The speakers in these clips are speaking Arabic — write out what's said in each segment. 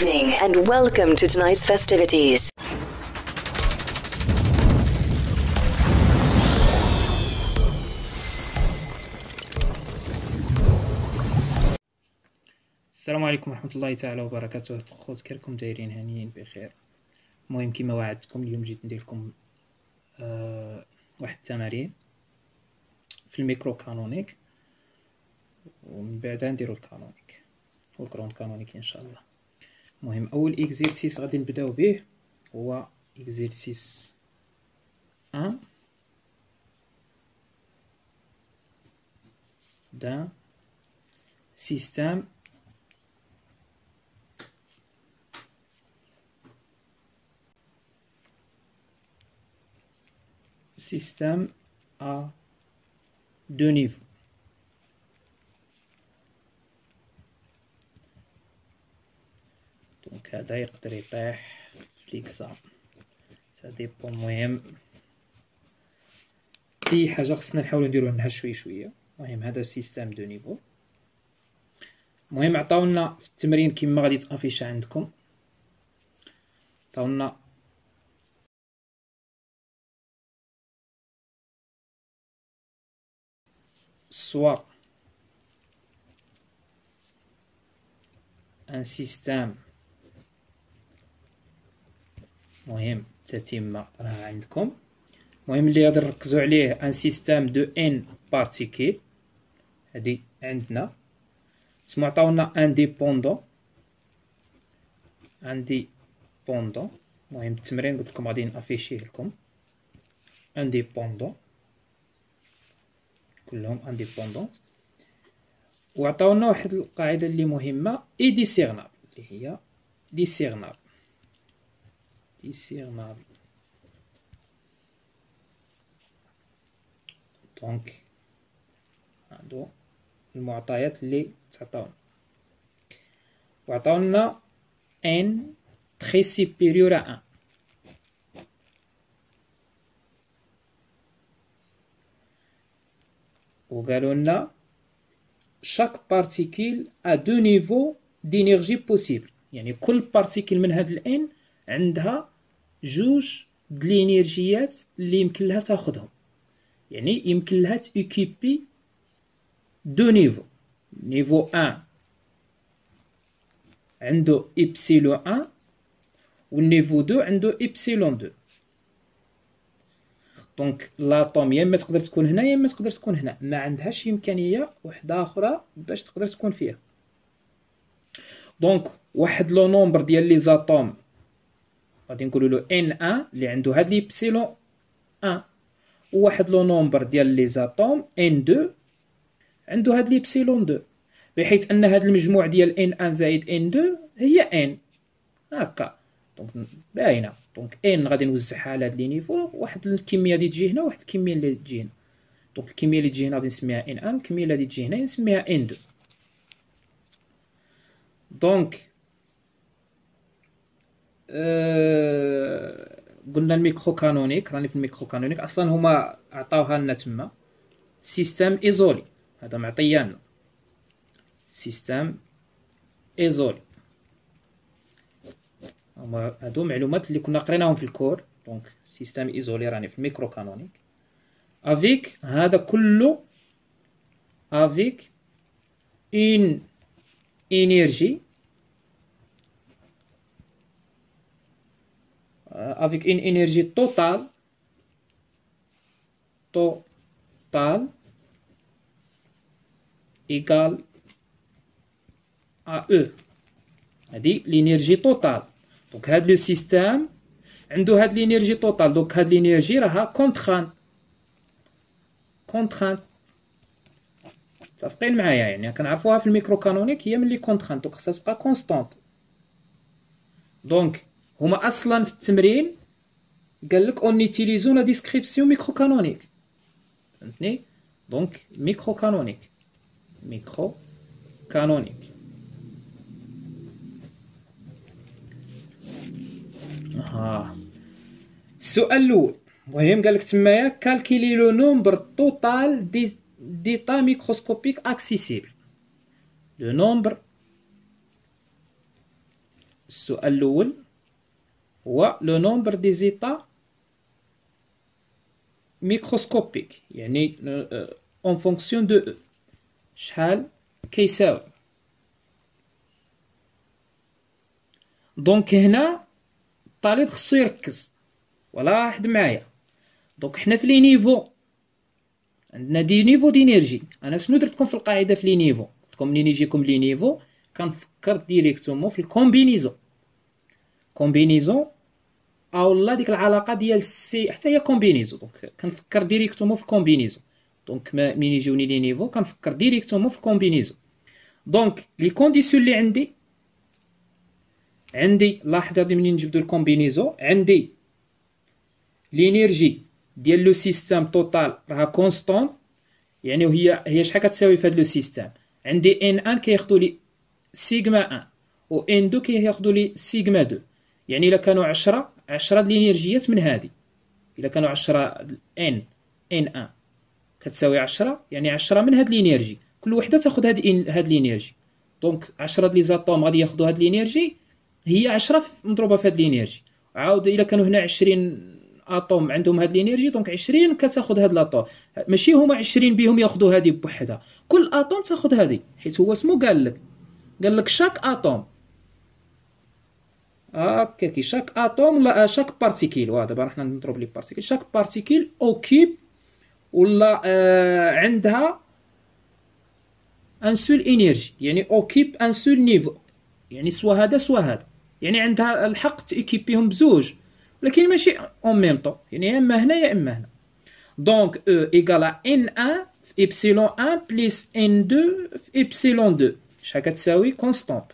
evening and welcome to tonight's festivities. السلام عليكم ورحمة الله تعالى وبركاته. الخوت كيركم دايرين هانيين بخير. المهم كما وعدتكم اليوم جيت ندير لكم آه واحد التمارين في الميكرو كانونيك. ومن بعد نديرو ال canonique وال grand canonique إن شاء الله. المهم أول exercice غادي نبداو به هو exercice 1 d'un système système à deux niveaux. donc هذا يقدر يطيح في l'exam ça dépend المهم اي حاجة خصنا نحاولو نديرو منها شوية شوية. المهم هذا système deux niveaux. المهم عطاونا في التمرين كما غادي ت affiche عندكم. عطاونا soit un système. مهم تتمة راه عندكم. المهم اللي غادي نركزو عليه un système de N particules. هادي عندنا. سمو عطاونا indépendantes. indépendantes. المهم التمرين قلت لكم غادي نـ afficher لكم. indépendantes. كلهم indépendantes. وعطاونا واحد القاعدة اللي مهمة et discernables اللي هي discernables discernables donc هادو المعطيات اللي تعطاونا وعطاونا N très supérieur à 1 وقالوا لنا chaque particule a deux niveaux d'énergie possible. يعني كل particule من هاد الـ N عندها جوج الـ énergie ات اللي يمكن لها تاخذهم يعني يمكن لها تـ occuper deux niveaux. niveau 1 عنده إبسيلون 1 وال niveau 2 عنده إبسيلون 2 donc l'atome يا إما تقدر تكون هنا يا إما تقدر تكون هنا. ما عندهاش إمكانية وحدة أخرى باش تقدر تكون فيها. donc واحد le nombre ديال les atomes غادي نقولوا له N1 اللي عنده هاد l'epsilon 1 وواحد le nombre ديال les atomes N2 عنده هاد l'epsilon 2 بحيث أن هاد المجموع ديال N1 زائد N2 هي N هكا. donc باينة. donc N غادي نوزعها على هاد les niveaux. واحد الكمية اللي تجي هنا واحد الكمية اللي تجي هنا. donc الكمية اللي تجي هنا غادي نسميها N1 الكمية اللي تجي هنا نسميها N2 donc قلنا ال micro-canonique راني في ال micro-canonique. أصلا هما عطاوها لنا تما. système isolé. هذا معطيانا système isolé. هما هادو معلومات اللي كنا قريناهم في ال cours. donc système isolé راني في ال micro-canonique. avec هذا كله avec une énergie avec une énergie totale totale égale à E. هذه l'énergie totale. donc هاد le système عنده هاد l'énergie totale donc هاد l'énergie راها contrainte contrainte متفقين معايا يعني. كنعرفوها في ال micro-canonique هي ملي contrainte donc خصها تبقى constante donc هما أصلا في التمرين قال لك en utilisant la description micro-canonique فهمتني؟ donc micro-canonique micro-canonique ها السؤال الأول. المهم قال لك تمايا calculer le nombre total d'états microscopiques accessibles le nombre السؤال الأول. هو le nombre des états microscopiques يعني en fonction de E شحال كيساوي donc هنا الطالب خصو يركز ولا واحد معايا donc حنا في les niveaux عندنا des niveaux d'énergie أنا شنو درتكم في القاعده في les niveaux قلتلكم منين يجيكم les niveaux كنفكر directement في ال combinaison combinaison أو لا ديك العلاقة ديال C حتى هي combinaison donc كنفكر directement في ال combinaison donc منين يجوني les niveaux كنفكر directement في ال combinaison donc les conditions اللي عندي عندي لاحظ هادي منين نجبدو ال combinaison عندي l'énergie ديال le système total راها constante يعني وهي هي شحال كتساوي في هاد le système؟ عندي N1 كياخدو les epsilon 1 و N2 كياخدو les epsilon 2 يعني الا كانوا عشرة عشرة الـ énergie ات من هادي الا كانوا عشرة N1 N1 كتساوي عشرة يعني عشرة من هاد ال énergie كل وحدة تاخد هاد هاد ال énergie donc عشرة les atomes غادي ياخدو هاد ال énergie هي عشرة مضروبة في هاد ال énergie عاود الا كانوا هنا عشرين atomes عندهم هاد ال énergie donc 20 كتاخذ هاد l'atome ماشي هما 20 بهم ياخذوا هادي بوحدها. كل atome تاخذ هادي حيت هو اسمو قال لك. قال لك chaque atome هكاكي chaque atome ولا chaque particule واه دابا حنا نضرب les particules chaque particule occupe ولا آه عندها une seule énergie يعني occupe un seul niveau يعني سوا هذا سوا هذا يعني عندها الحق تـ occuper هم بزوج. ولكن ماشي en même temps يعني يا اما هنا يا اما هنا donc E égale N1 في epsilon 1 plus N2 في ابسيلون 1 بليس ان 2 شحال كتساوي constante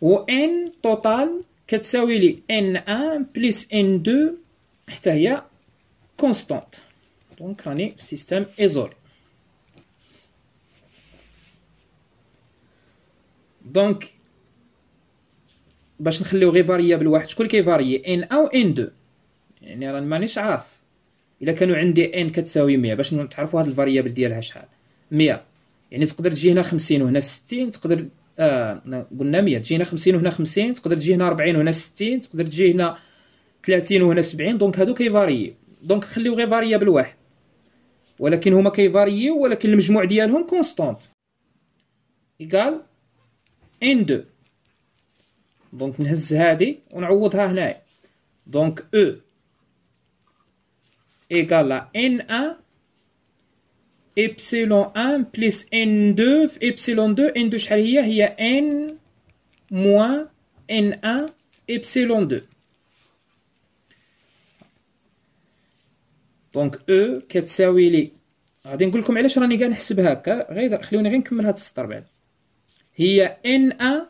و N total كتساوي les N1 plus N2 حتى هي constante donc راني في système isolé donc باش نخليو غير variable واحد شكون اللي كي varier N un أو N deux يعني راني مانيش عارف الا كانوا عندي N كتساوي 100 باش نتعرفوا هاد ال variable ديالها شحال 100 يعني تقدر تجي هنا 50 وهنا 60 تقدر آه، قلنا 100 تجي هنا 50 وهنا 50 تقدر تجي هنا 40 وهنا 60 تقدر تجي هنا 30 وهنا 70 donc هادو كي varier. donc خليو غير variable واحد ولكن هما كي varier و ولكن المجموع ديالهم constante égale N deux. donc نهز هادي ونعوضها هنايا. donc E. égale à N 1 إبسلون 1 plus N 2 في إبسلون 2 N 2 شحال هي هي N moins N 1 في إبسلون 2 donc E كتساوي لي. غادي نقول لكم علاش راني كاع نحسب هكا. غير خليوني غير نكمل هاد السطر بعد. هي N un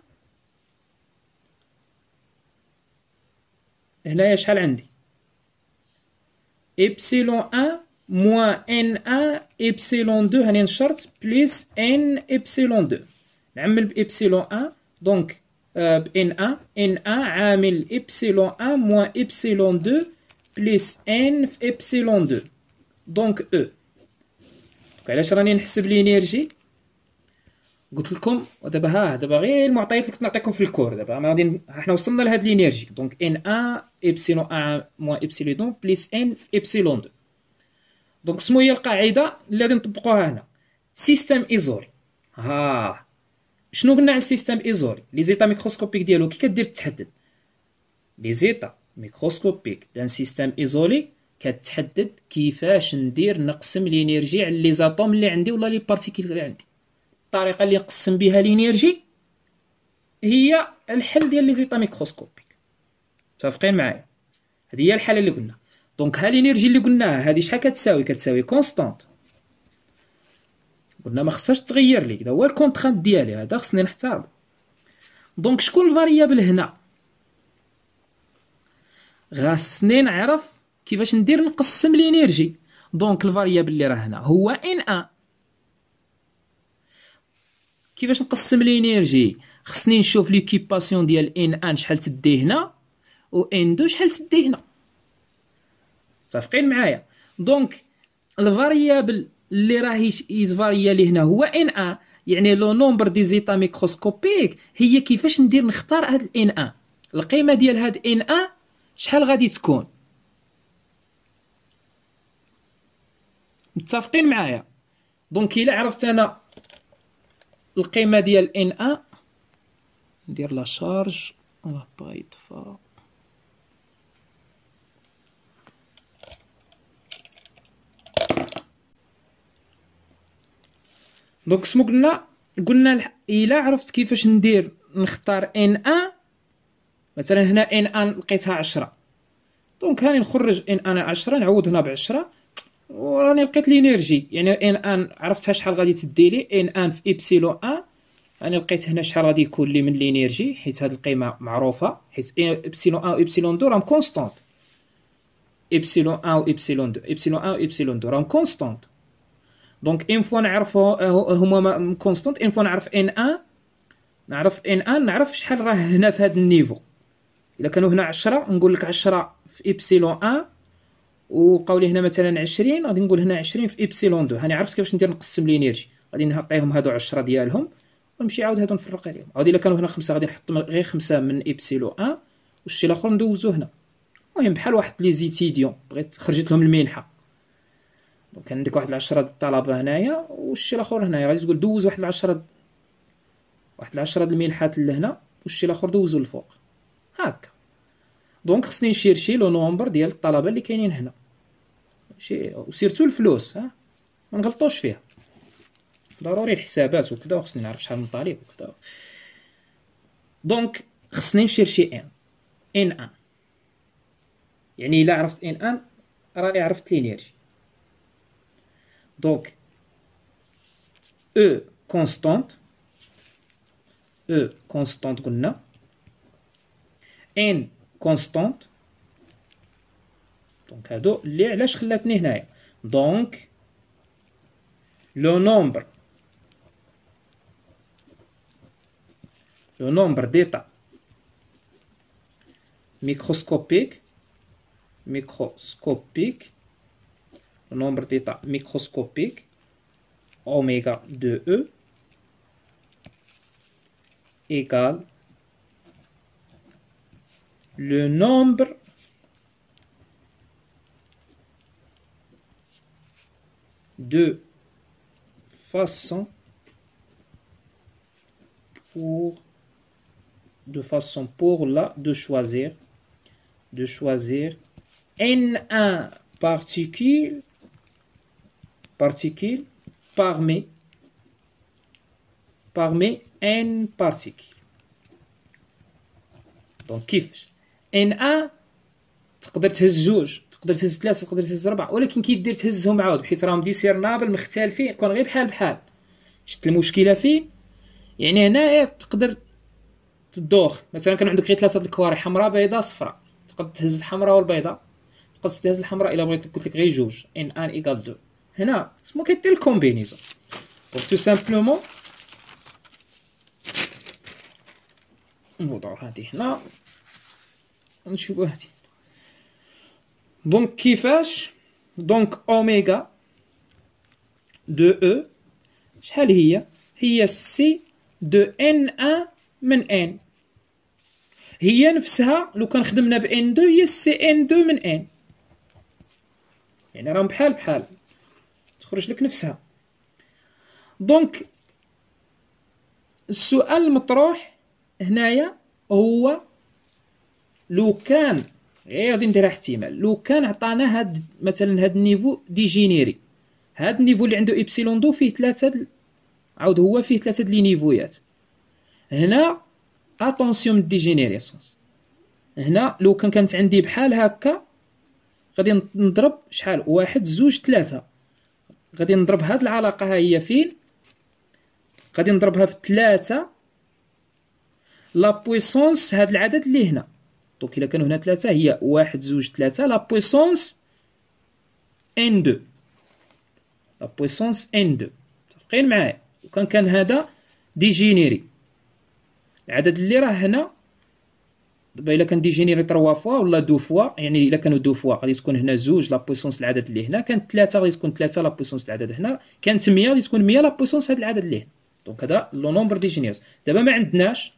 هنايا شحال عندي؟ ايبسيلون 1 moins N1 epsilon 2 هنين الشرط plus N epsilon 2 نعمل ب epsilon 1 donc N1 N1 عامل epsilon 1 moins epsilon 2 plus N epsilon 2 donc E دوك علاش راني نحسب l'énergie قلت لكم ودابا ها دابا غير المعطيات اللي كنت نعطيكم في ال cours دابا ما غادي حنا وصلنا لهاد l'énergie donc N1 epsilon 1 moins epsilon 2 plus N في epsilon 2 donc شنو هي القاعدة اللي غادي نطبقوها هنا. système isolé ها شنو قلنا على ال système isolé les états microscopiques ديالو كي كدير تحدد les états microscopiques dans système isolé كتحدد كيفاش ندير نقسم l'énergie على les atomes اللي عندي ولا les particules اللي عندي. الطريقة اللي نقسم بها ال énergie هي الحل ديال les états microscopiques متفقين معايا؟ هذه هي الحالة اللي قلنا. donc ها ال énergie اللي قلناها هذه شحال كتساوي؟ كتساوي constante قلنا ما خصهاش تغير لي هذا هو ال contrainte ديالي هذا خصني نحترم donc شكون ال variable هنا؟ خاصني نعرف كيفاش ندير نقسم ال énergie. donc ال variable اللي راه هنا هو N un كيفاش نقسم ال énergie؟ خصني نشوف l'occupation ديال N un شحال تدي هنا و N deux شحال تدي هنا. متفقين معايا. donc ال variable اللي راه كي varie لي هنا هو N un يعني le nombre des états microscopiques هي كيفاش ندير نختار هاد ال N un القيمة ديال هاد N un شحال غادي تكون؟ متفقين معايا؟ donc إلا عرفت أنا القيمة ديال N un ندير لا شارج لا با يطفى دونك سمو قلنا قلنا إلا عرفت كيفاش ندير نختار ان ان مثلا هنا ان ان لقيتها عشرة. دونك هاني نخرج ان ان عشرة نعوض هنا بعشرة وراني لقيت لينيرجي يعني ان ان عرفتها شحال غادي تدي لي؟ ان ان في إبسيلون ان أنا لقيت هنا شحال غادي يكون لي من l'énergie حيت هاد القيمة معروفة. حيت إبسيلون 1 و إبسيلون 2 راهم constantes epsilon 1 و إبسيلون 2 إبسيلون 1 و إبسيلون 2 راهم constantes donc une fois نعرف هما constantes une fois نعرف N 1 نعرف N 1 نعرف شحال راه هنا في هاد ال niveau الا كانوا هنا 10 نقول لك 10 في ابسيلون 1 وبقاو لي هنا مثلا 20 غادي نقول هنا 20 في ابسيلون 2 هاني عرفت كيفاش ندير نقسم l'énergie غادي نعطيهم هادو 10 ديالهم ونمشي عاود هادو نفرق عليهم عاود الا كانوا هنا خمسة غادي نحط غير خمسة من epsilon un والشي الآخر ندوزو هنا المهم بحال واحد les étudiants بغيت خرجت لهم المنحه donc عندك واحد العشرة الطلبة هنايا والشي الآخر هنايا. غادي تقول دوز واحد العشرة واحد العشرة المنحات لهنا والشي الآخر دوزو الفوق هاكا donc خصني ن chercher le nombre ديال الطلبة اللي كاينين هنا. ماشي و surtout الفلوس ها؟ ما نغلطوش فيها. ضروري الحسابات وكذا وخصني نعرف شحال من طالب وكذا donc خصني ن chercher N. N un. يعني إلا عرفت N un راني عرفت l'énergie donc E constante E constante قلنا N constante دونك هادو اللي علاش خلاتني هنايا دونك لو نومبر le nombre d'états microscopiques, microscopique, le nombre d'états microscopiques, oméga 2e, égale le nombre de façons pour de façon pour là de choisir de choisir N1 particule particule parmi parmi N particules. donc كيفاش N un تقدر تهز جوج تقدر تهز ثلاثة تقدر تهز ربعة ولكن كي دير تهزهم عاود بحيث راهم discernables مختلفين يكون غير بحال بحال. شفت المشكلة فين يعني هنايا تقدر تدوخ. مثلا كان عندك غير ثلاثة الكوارع حمراء بيضاء صفراء. تقدر تهز الحمراء والبيضاء. تقدر تهز الحمراء إلا بغيت قلت لك غير جوج N un égale deux هنا اسمو كيدير ال combinaison donc tout simplement نوضعو هادي هنا ونشوفو هادي donc كيفاش donc oméga de E شحال هي هي C de N un من N هي نفسها لو كان خدمنا ب N deux هي C N deux من N يعني راهم بحال بحال. تخرج لك نفسها. donc السؤال المطروح هنايا هو لو كان غير غادي نديرها احتمال لو كان عطانا هاد مثلا هاد ال niveau dégénéré هاد ال niveau اللي عنده epsilon deux فيه ثلاثة عاود هو فيه ثلاثة les niveau يات هنا attention من dégénérescence هنا لو كان كانت عندي بحال هكا غادي نضرب شحال؟ واحد زوج ثلاثة. غادي نضرب هاد العلاقة ها هي فين؟ غادي نضربها في ثلاثة لا هاد العدد اللي هنا. donc إلا كانوا هنا ثلاثة هي واحد زوج ثلاثة la puissance N deux. la puissance N deux. متفقين معايا؟ وكان كان هذا dégénéré. العدد اللي راه هنا دابا الا كان dégénéré trois fois ولا deux fois يعني الا كانوا deux fois غادي تكون هنا زوج la puissance العدد اللي هنا كانت ثلاثة غادي تكون ثلاثة la puissance العدد هنا كانت 100 غادي تكون 100 la puissance هذا العدد اللي هنا. donc هذا le nombre de dégénérescence دابا ما عندناش.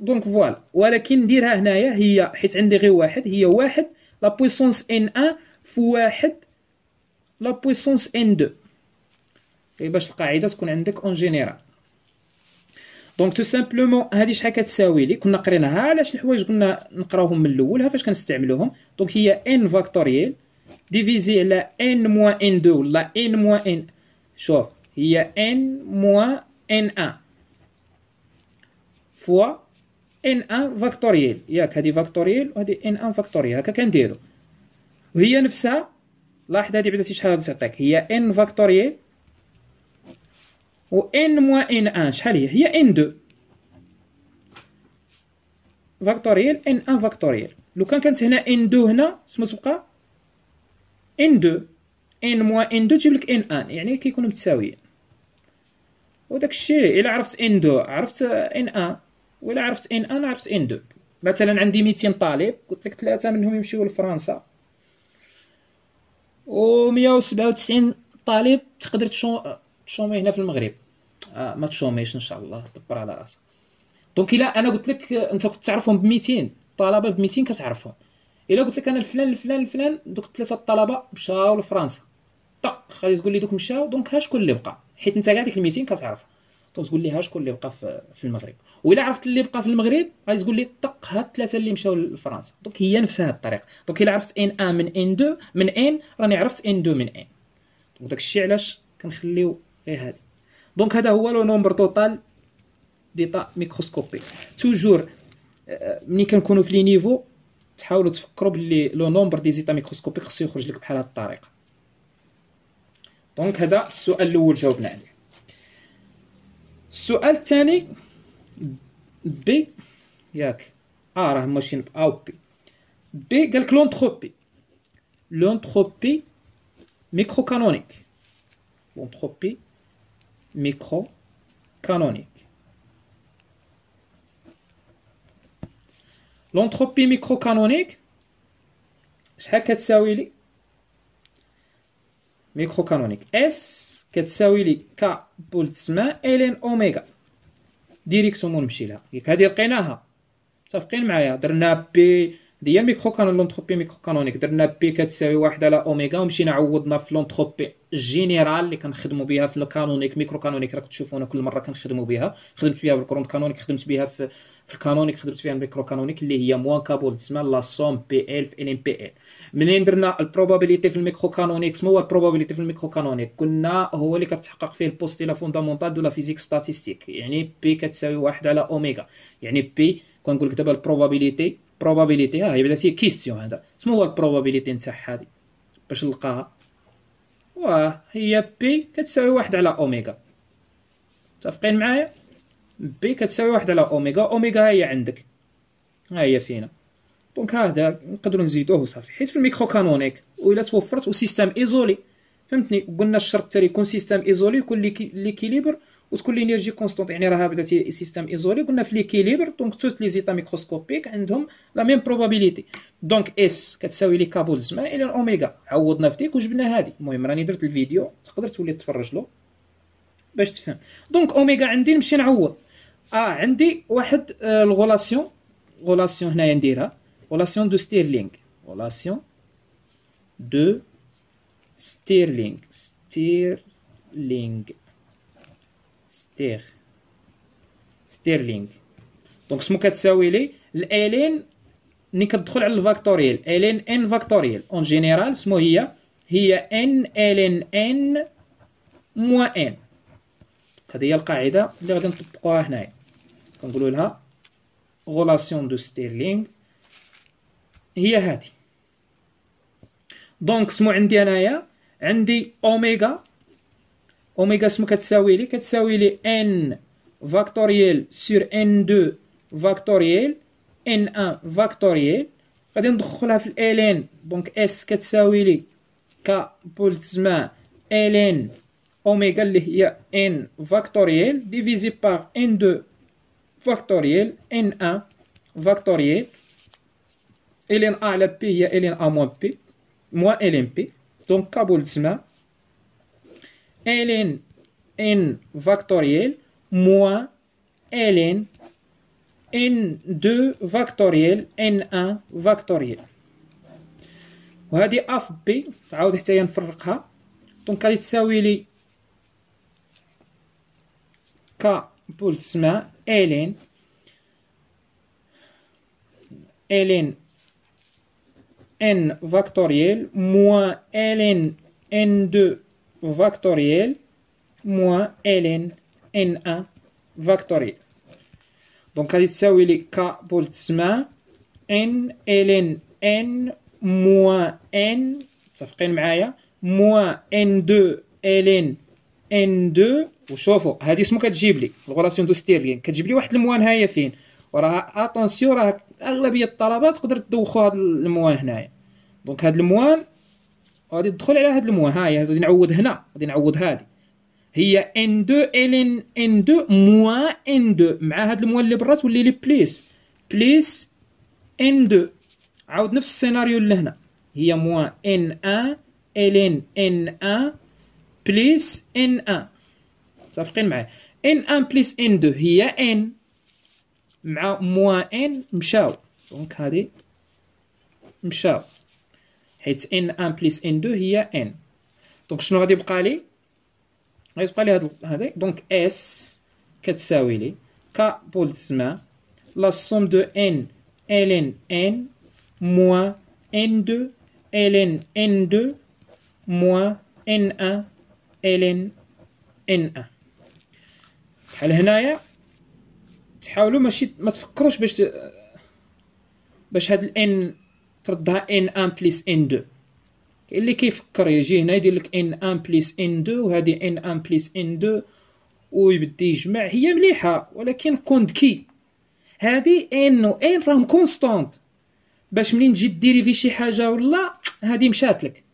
donc voilà. ولكن نديرها هنايا هي حيت عندي غير واحد هي واحد la puissance N un في واحد la puissance N deux. باش القاعدة تكون عندك en général donc tout simplement هادي شحال كتساوي لي؟ كنا قريناها علاش الحوايج قلنا نقراوهم من الأول ها فاش كنستعملوهم donc هي N factorielle divisé على N moins N deux ولا N moins N شوف هي N moins N un fois N un factorielle ياك هادي factorielle وهادي N un factorielle هكا كنديرو. وهي نفسها لاحظ هادي بعدا شحال غادي تعطيك؟ هي N factorielle و N moins N un شحال هي هي N deux factorielle N un factorielle لو كان كانت هنا N deux هنا شنو تبقى N deux N moins N deux تجيب لك N un يعني كيكونوا متساويين وداك الشيء الا عرفت N deux عرفت N un ولا عرفت N un عرفت N deux مثلا عندي 200 طالب قلت لك ثلاثة منهم يمشيو لفرنسا و 197 طالب تقدر تشومي هنا في المغرب. آه ما تشوميش إن شاء الله دبر على راسك. donc إلا أنا قلت لك أنت كنت تعرفهم ب 200 طلبة ب 200 كتعرفهم. إلا قلت لك أنا الفلان الفلان الفلان دوك ثلاثة الطلبه مشاو لفرنسا. طق غادي تقول لي دوك مشاو donc ها شكون اللي بقى؟ حيت أنت كاع ديك ال 200 كتعرف donc تقول لي ها شكون اللي بقى في المغرب. وإلا عرفت اللي بقى في المغرب غادي تقول لي طق هاد الثلاثة اللي مشاو لفرنسا. donc هي نفسها الطريقة donc إلا عرفت إن ان من إن دو من إن راني عرفت N deux من N. donc داك الشيء علاش كنخليو غير هادي donc هذا هو le nombre total d'états microscopiques. toujours ملي كنكونوا في les niveaux تحاولوا تفكروا باللي le nombre des états microscopiques خصو يخرج لك بحال هاد الطريقة. donc هذا السؤال الأول جاوبنا عليه. السؤال الثاني B ياك آه راه ماشيين ب أو B B قالك l'entropie l'entropie micro canonique l'entropie micro canonique. l'entropie micro canonique شحال كتساوي لي؟ micro canonique. S كتساوي لي K Boltzmann ln oméga directement نمشي لها. هادي لقيناها. متفقين معايا؟ درنا P ديال canon l'entropie micro canonique درنا P كتساوي واحد على أوميغا ومشينا عوضنا في l'entropie générale اللي كنخدموا بها في ال canonique. micro canonique راك تشوفونا كل مرة كنخدموا بها خدمت بها في ال grand canonique خدمت بها في في ال canonique خدمت فيها ال micro canonique اللي هي moins K Boltzmann la somme P l في ln P l. منين درنا ال probabilité في ال micro canonique شنو هو ال probabilité في ال micro canonique قلنا هو اللي كتحقق فيه ال postulat fondamental de la physique statistique يعني P كتساوي واحد على أوميغا. يعني P كنقول لك دابا ال probabilité probabilité ها هي بدات هي question هذا. شنو هو ال probabilité نتاع هذه. باش نلقاها. واه هي P كتساوي واحد على اوميغا متفقين معايا؟ P كتساوي واحد على oméga oméga هي عندك. ها هي فينا. donc هذا نقدروا نزيدوه وصافي حيت في ال micro canonique وإلا توفرت و système isolé. فهمتني؟ قلنا الشرط التالي يكون système isolé يكون l'équilibre. وتكون l'énergie constante يعني راه بدات système isolé قلنا في l'équilibre donc toutes les états microscopiques عندهم la même probabilité donc S كتساوي لي K Boltzmann ln oméga عوضنا في ديك وجبنا هادي المهم راني درت الفيديو تقدر تولي تفرج له باش تفهم donc oméga عندي نمشي نعوض آه عندي واحد la relation relation هنايا نديرها relation de Stirling relation de Stirling Stirling Stir Stirling donc شنو كتساوي لي ال ln ملي كتدخل على ال factoriel ln n factoriel en général شنو هي هي n ln n moins n هذه هي القاعده اللي غادي نطبقوها هنايا كنقولوا لها relation de Stirling هي هذه donc سمو عندي انايا عندي oméga oméga سمو كتساوي لي كتساوي لي n factoriel sur n 2 factoriel n 1 factoriel غادي ندخلها في ال ln donc S كتساوي لي k Boltzmann ln oméga اللي هي n factoriel divisé par n 2 factoriel n 1 factoriel ln a على b هي ln a moins b moins ln b donc k Boltzmann ln n. Factoriel moins ln n2 factoriel n1 factoriel وهذه اف بي تعاود حتى هي نفرقها donc غادي تساوي لي k Boltzmann ln ln n. Factoriel moins ln n2 factoriel moins ln n1 factoriel donc غادي تساوي لي k Boltzmann n ln n moins n متفقين معايا moins n2 ln n2 وشوفوا هذه اسمو كتجيب لي. la relation de Stirling كتجيب لي واحد ال moins هاهي فين. وراه attention راه أغلبية الطلبه تقدر تدوخوا هذا ال moins هنايا. donc هذا ال moins غادي تدخل على هذا ال moins. ها هي غادي نعوض هنا غادي نعوض هذه هي n 2 ln n 2 moins n 2 مع هذا ال moins اللي برا تولي لي plus. plus n 2 عاود نفس السيناريو اللي هنا. هي moins n 1 ln n 1 plus n 1 متفقين معايا؟ n 1 plus n 2 هي n مع moins n مشاو. donc هادي مشاو. حيت n 1 plus n 2 هي n. donc شنو غادي يبقى لي؟ غادي يبقى لي هاد هادي. donc S كتساوي لي ك بول تسمى لا سوم دو ان ln إن موان إن 2 ln إن 2 موان إن 1 ln إن 1 بحال هنايا تحاولوا ماشي ما تفكروش باش باش هاد ال n تردها n un plus n 2 كاين اللي كيفكر يجي هنا يدير لك n un plus n 2 وهذه n un plus n 2 ويبدا يجمع. هي مليحة ولكن كون ذكي هذه ان و ان راهم كونستونت باش منين تجي dériver شي حاجة ولا هذه مشات لك.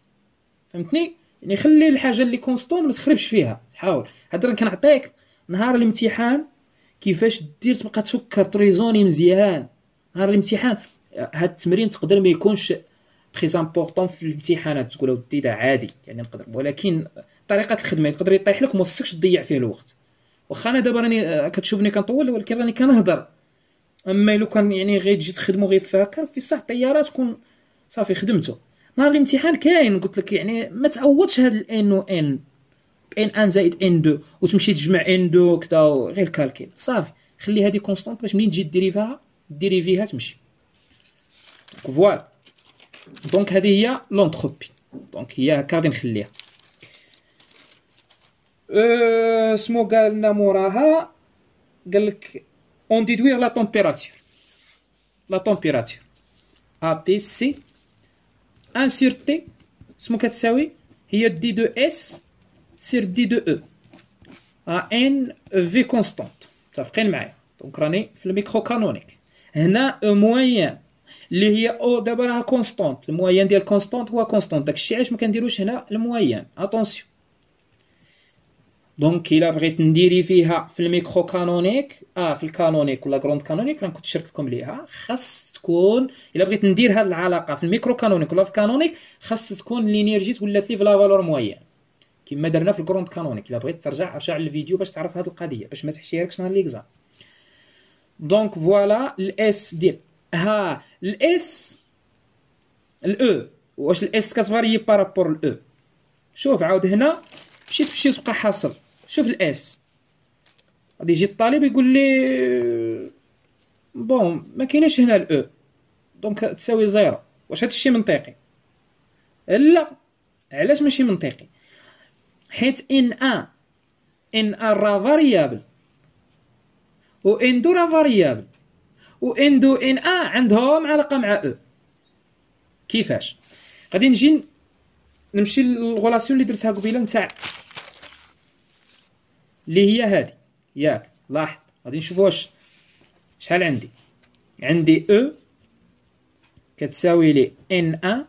فهمتني؟ يعني خلي الحاجة اللي constante ما تخربش فيها. حاول هاد كنعطيك نهار الامتحان كيفاش دير تبقى تفكر ت raisonner مزيان. نهار الامتحان. هاد التمرين تقدر ما يكونش très important في الامتحانات تقول ودي دا عادي يعني نقدر. ولكن طريقة الخدمة يقدر يطيح لك وما خصكش تضيع فيه الوقت. واخا أنا دابا راني كتشوفني كنطول ولكن راني كنهضر. أما لو كان يعني غير تجي تخدمو غير فاكر في صح طيارات تكون صافي خدمته نهار الامتحان كاين قلت لك يعني ما تعوضش هاد ال n و n n un زائد n deux. وتمشي تجمع n deux كدا غير ال calcul. صافي. خلي هادي constante باش منين تجي dériver ها dériver ها تمشي. voilà donc هذه هي l'entropie donc هي هكا غادي نخليها أه سمو قال لنا موراها قال لك en déduire la température la température et ben c'est un sur T سمو كتساوي هي d de S sur d de U à N V constante متفقين معايا donc راني في ال microcanonique هنا U moyenne اللي هي U دابا راها constante ال moyenne ديال constante هو constante داكشي علاش ما كنديروش هنا ال moyenne attention donc الا بغيت ن dériver ها في ال microcanonique آه في ال canonique ولا grand canonique راه كنت شرت لكم ليها خاص تكون الا بغيت ندير هاد العلاقه في ال microcanonique ولا في ال canonique خاص تكون l'énergie ولات لي في la valeur moyenne كما درنا في ال grand canonique الا بغيت ترجع ارجع للفيديو باش تعرف هاد القضية باش ما تحشيركش نهار l'exam donc voilà ال S ديال ها ال S ال U واش الاس كتفاري بارابور الاو شوف عاود هنا مشيت تمشي تبقى حاصل. شوف ال S غادي يجي الطالب يقول لي bon ما كايناش هنا ال U donc تساوي zéro. واش هذا الشيء منطقي؟ لا. علاش ماشي منطقي؟ حيت n n un راه variable و n deux راه variable و n un عندهم علاقه مع U كيفاش؟ غادي نجي نمشي لل relation اللي درتها قبيلة نتاع اللي هي هذه ياك لاحظ غادي نشوف واش شحال عندي؟ عندي U كتساوي لي N un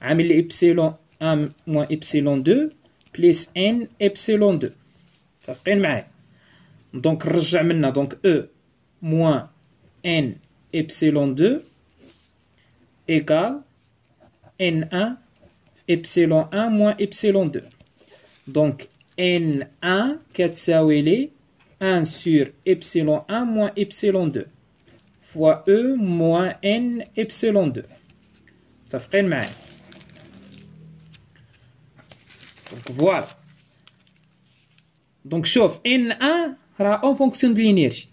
عامل لي epsilon un moins epsilon deux plus N epsilon deux. متفقين معايا؟ donc نرجع منا donc U موان n epsilon 2 égale n1 epsilon 1 moins epsilon 2. Donc N1 كتساوي لي 1 sur epsilon 1 moins epsilon 2 fois E moins N epsilon 2 متفقين معايا دونك فوالا دونك شوف N1 راه اون فونكسيون دو لينيرجي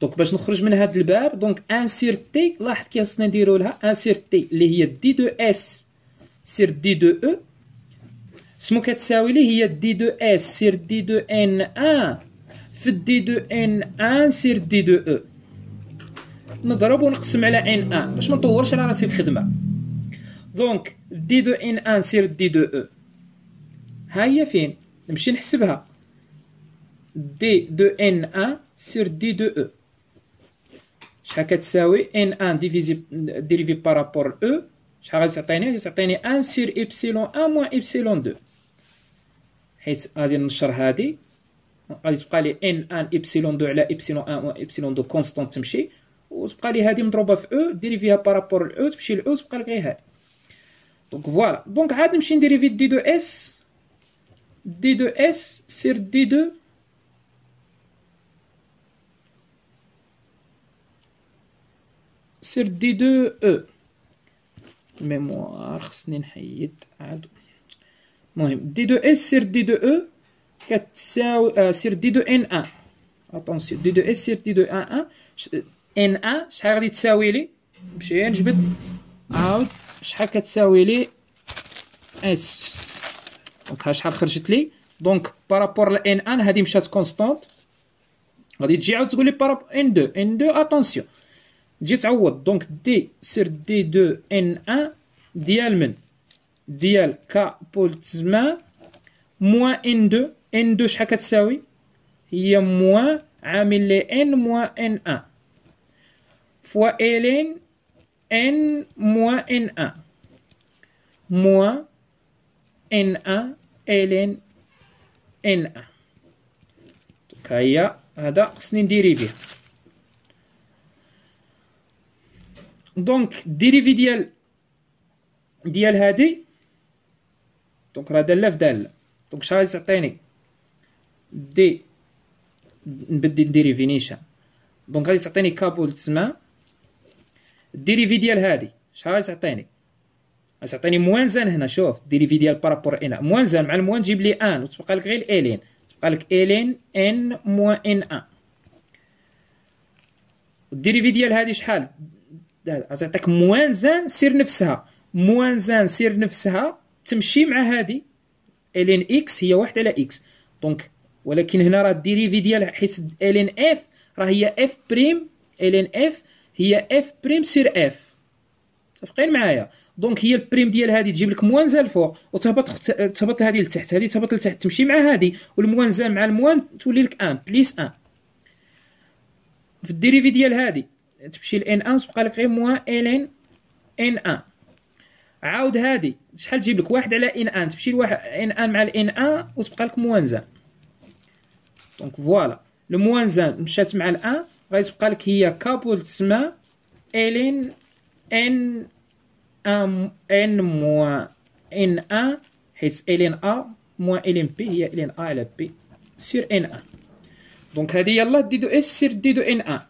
donc باش نخرج من هذا الباب donc 1 sur T لاحظ كي خصنا نديرو لها 1 sur T اللي هي d de S sur d de U سمو كتساوي لي هي d de S sur d de N 1 في d de N 1 sur d de U نضرب ونقسم على N 1 باش ما نطورش على راسي الخدمه donc d de N 1 sur d de U ها هي فين نمشي نحسبها d de N 1 sur d de U شحال كتساوي N 1 divisé dérivé par rapport U شحال غادي تعطيني؟ غادي تعطيني 1 sur epsilon 1 moins epsilon 2 حيت غادي نشر هادي. غادي تبقى لي N 1 ايبسيلون 2 على ايبسيلون 1 moins epsilon 2 constante تمشي. وتبقى لي هادي مضروبة في U dériv يها par rapport U تمشي ل U تبقى لك غير هادي. donc voilà donc عاد نمشي ن dériver d de S d de S sur d de sur d de U. ال mémoire خصني نحيد. عاد. المهم d de S sur d de U. كتساوي آه sur d de N un attention d de S sur d de N un N un شحال غادي تساوي لي؟ نمشي نجبد عاود. شحال كتساوي لي؟ إس. دونك ها شحال خرجت لي؟ دونك بارابور لأن إن هادي مشات كونستونت غادي تجي عاود تقول لي بارابور إن دو. إن دو اتونسيون تجي تعوض دونك دي سير دي دو ان ان ديال من؟ ديال ك بولتزما موان ان دو ان دو شحال كتساوي؟ هي موان عامل لي ان موان ان ان فوا الين ان موان ان ان موان ان ان الين ان ان دونك هي هذا خصني نديريفيه دونك الديريفي ديال ديال هادي دونك راه داله في داله دونك شحال تعطيني دي نبدل ال dérivée نيشان donc غادي تعطيني k Boltzmann ال dérivée ديال هادي شحال غادي تعطيني غادي تعطيني moins un هنا شوف ال dérivée ديال par rapport N moins un مع ال moins تجيب لي un وتبقى لك غير ln تبقى لك ln N moins N un ال dérivée ديال هادي شحال غتعطيك moins un sur نفسها. moins un sur نفسها تمشي مع هادي. ln x هي واحد على x donc ولكن هنا راه ال dérivée ديال حيت ln f راه هي f prime ln f هي f prime sur f متفقين معايا؟ donc هي ال prime ديال هادي تجيب لك moins un الفوق وتهبط تهبط هادي لتحت. هادي تهبط لتحت تمشي مع هادي وال moins un مع ال moins تولي لك un plus un في ال dérivée ديال هادي تمشي ل N un وتبقى لك غير moins ln N un عاود هادي شحال تجيب لك؟ واحد على N un تمشي لواحد N un مع ال N un وتبقى لك moins un donc voilà ال moins un مشات مع ال un غادي تبقى لك هي k Boltzmann ln N un N moins N un حيت ln a moins ln b هي ln a على b sur N un donc هادي يلا d de S sur d de N un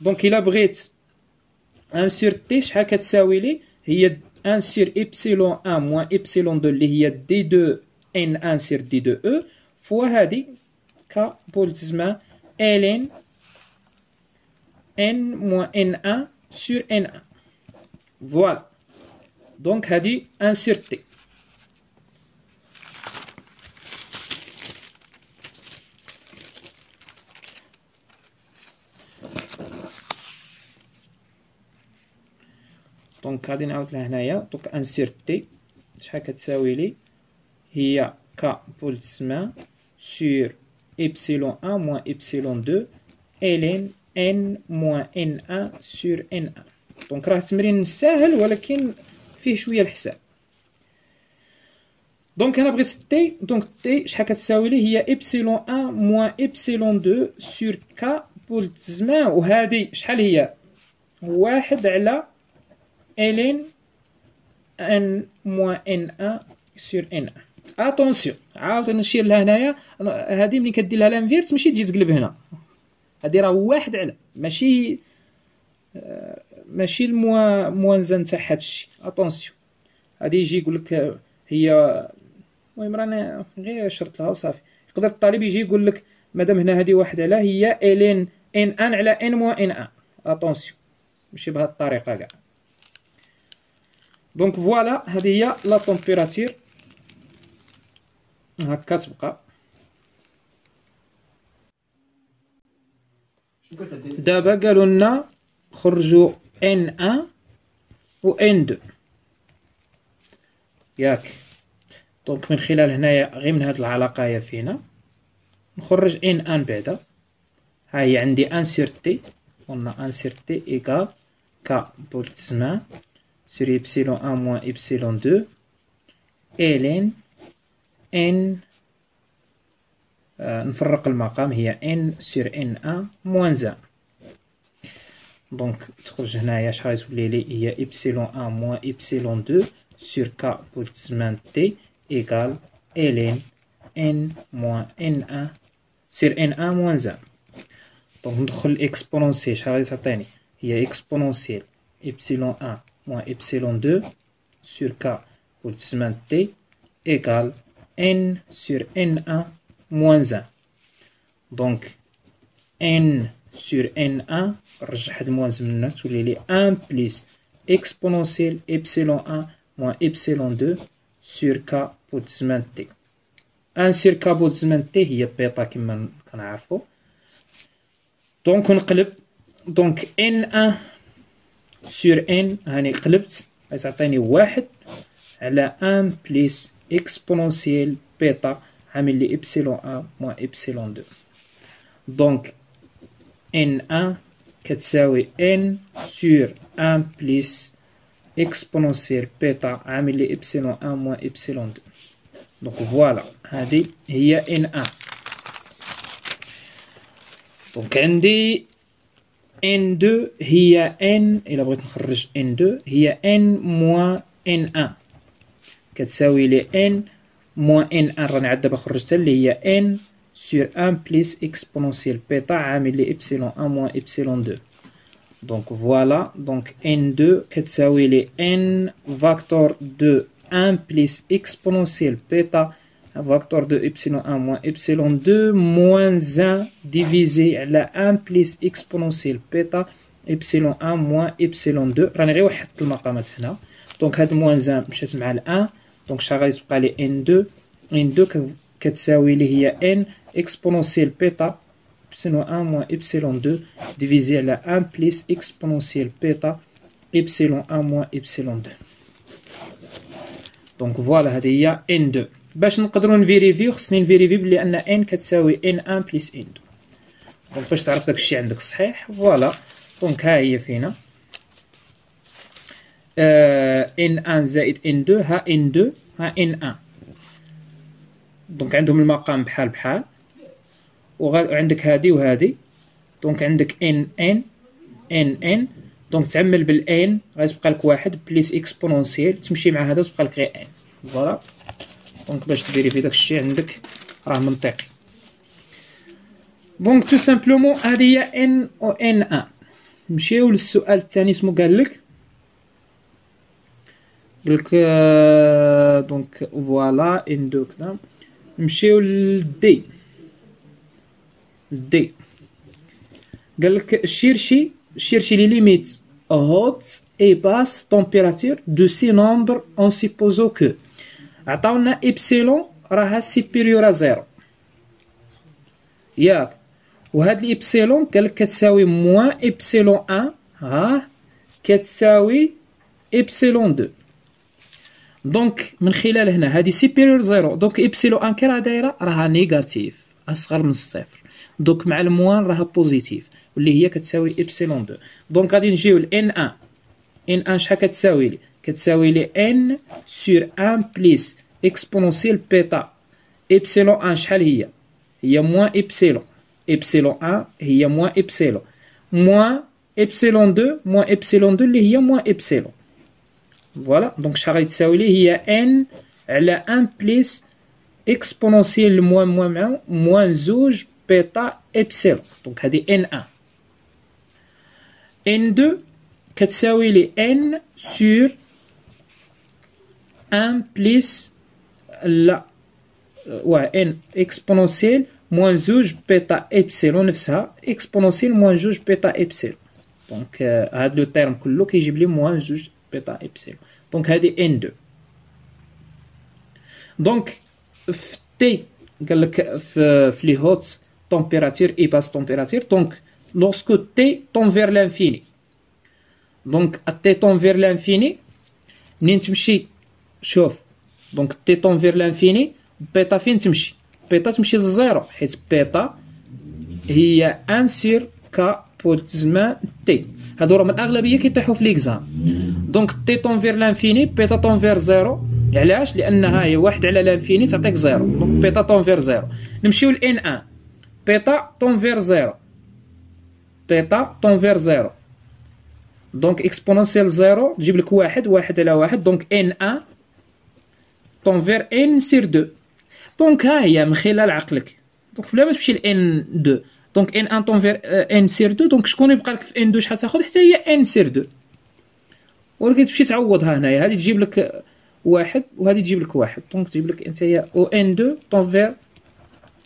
donc الا بغيت un sur T شحال كتساوي لي هي 1 sur epsilon 1 moins epsilon 2 اللي هي d de N 1 sur d de U fois هادي k Boltzmann ln n moins n1 sur n1 voilà donc هادي 1 sur t. donc غادي نعاود لها هنايا. donc un sur T شحال كتساوي لي؟ هي k Boltzmann sur epsilon un moins epsilon deux ln N moins N un sur N un donc راه تمرين ساهل ولكن فيه شوية الحساب. donc أنا بغيت T donc T شحال كتساوي لي؟ هي epsilon un moins epsilon deux sur k Boltzmann وهادي شحال هي؟ واحد على ln n moins n1 sur n1 attention عاود نشير لها هنايا هذه ملي كدير لها l'inverse ماشي تجي تقلب هنا. هذه راه واحد على. ماشي ماشي ال moins un تاع هذا الشيء attention غادي يجي يقول لك هي المهم رانا غير شرط لها وصافي. يقدر الطالب يجي يقول لك مادام هنا هذه واحد على هي ln N un على N moins N un attention ماشي بهذه الطريقة كاع. donc voilà هذه هي la température هكا تبقى. دابا قالوا لنا خرجوا N un و N deux ياك. donc من خلال هنايا غير من هاد العلاقة هي فينا. نخرج N1 بعدا. ها هي عندي 1 sur T قلنا 1 sur T égale k Boltzmann sur epsilon 1 moins epsilon 2 ln ان نفرق المقام هي N sur N1 moins 1 donc تخرج هنايا شحال تولي لي هي epsilon 1 moins epsilon 2 sur k Boltzmann T égale ln ان moins N1 N sur N1 moins 1 donc ندخل ال exponentielle شحال غادي تعطيني هي exponentielle epsilon 1 moins epsilon 2 sur k pour t égale n sur n1 moins 1. Donc, n sur n1, de moins 1, tous les 1 plus exponentielle epsilon 1 moins epsilon 2 sur k pour t. 1 sur k pour t, il y a bêta qui m'en Donc, on Donc, n1 سور ان هاني قلبت غتعطيني واحد على ان بليس اكسبونونسيال بيتا عامل لي إبسيلون أ موان إبسيلون دو donc N1 كتساوي N sur 1 plus exponentielle bêta عامل لي epsilon 1 moins epsilon 2 donc voilà هادي هي N1 donc عندي N2 هي N إلا بغيت نخرج N2 هي N moins N1 كتساوي لي N moins N1 راني عاد دابا خرجتها اللي هي N sur 1 plus exponentielle bêta عامل لي إبسيلون 1 moins epsilon 2 donc voilà donc N2 كتساوي لي N facteur de 1 plus exponentielle bêta facteur de epsilon 1 moins epsilon 2 moins 1 divisé على 1 plus exponentielle bêta epsilon 1 moins epsilon 2 راني غير وحدت المقامات هنا دونك هاد موان 1 مشات مع ال 1 دونك شحال غادي تبقى لي ان 2 ان 2 كتساوي لي هي ان اكسبونونسيال بيتا epsilon 1 moins epsilon 2 divisé على 1 plus exponentielle bêta epsilon 1 moins epsilon 2 دونك فوالا هذه هي ان 2 باش نقدروا نفيريفيو خصني نفيريفي بلي N كتساوي N1 plus N2 donc باش تعرف داك الشيء عندك صحيح voilà. donc ها هي فينا. آه N1 زائد N2 ها N2 ها N1 donc عندهم المقام بحال بحال. وعندك هادي وهادي. donc عندك N1 N1 donc تعمل bilan غتبقى لك واحد plus exponentielle تمشي مع هذا وتبقى لك غير N voilà. donc باش تفيريفي داكشي عندك راه منطقي donc tout simplement هادي هي N و N1 نمشيو للسؤال الثاني سمو قالك قالك donc voilà N2 كدا نمشيو لل d d قالك chercher chercher les limites haute et basse température de ces nombres en supposant que عطاونا إبسيلون راها supérieur zéro ياك وهاد الإبسيلون قالك كتساوي moins epsilon 1 ها كتساوي epsilon 2 donc من خلال هنا هادي supérieur zéro donc epsilon 1 كي راه دايرة راها négative أصغر من الصفر donc مع ال moins راها positive واللي هي كتساوي epsilon 2 donc غادي نجيو ل N1 N1 شحال كتساوي لي كتساوي لي N sur 1 plus exponentielle bêta epsilon 1 شحال هي هي moins epsilon epsilon 1 هي moins epsilon moins epsilon 2 moins epsilon 2 اللي هي moins epsilon voilà donc شحال غادي تساوي لي هي N على 1 plus exponentielle moins moins مع moins زوج bêta epsilon donc هادي N1 N2 كتساوي لي N sur 1 plus لا واه N exponentielle moins زوج bêta epsilon نفسها exponentielle moins زوج bêta epsilon donc هاد le terme كله كيجيب لي moins زوج bêta epsilon donc هادي N2 donc في T قال لك في, في les hautes températures et basses températures donc lorsque T tend vers l'infini donc T tend vers l'infini منين تمشي شوف donc T tend vers l'infini bêta فين تمشي؟ بيتا تمشي لل zéro حيت بيتا هي 1 sur k Boltzmann T هادو راه من الأغلبية كيطيحوا في l'exam. donc T tend vers l'infini bêta tend vers zéro. علاش؟ لأنها هي واحد على l'infini تعطيك zéro. donc bêta tend vers zéro. نمشيو ل N un bêta tend vers zéro. bêta tend vers zéro. donc exponentielle zéro تجيب لك واحد واحد على واحد. donc N un tend vers N sur deux. donc ها هي من خلال عقلك. donc بلا ما تمشي ل N deux. donc N un tend vers N sur deux. donc شكون يبقى لك في N deux شحال تاخذ حتى هي N sur deux. ولكن تمشي تعوضها هنايا. هذه تجيب لك واحد وهذه تجيب لك واحد. donc تجيب لك انت هي أو N deux tend vers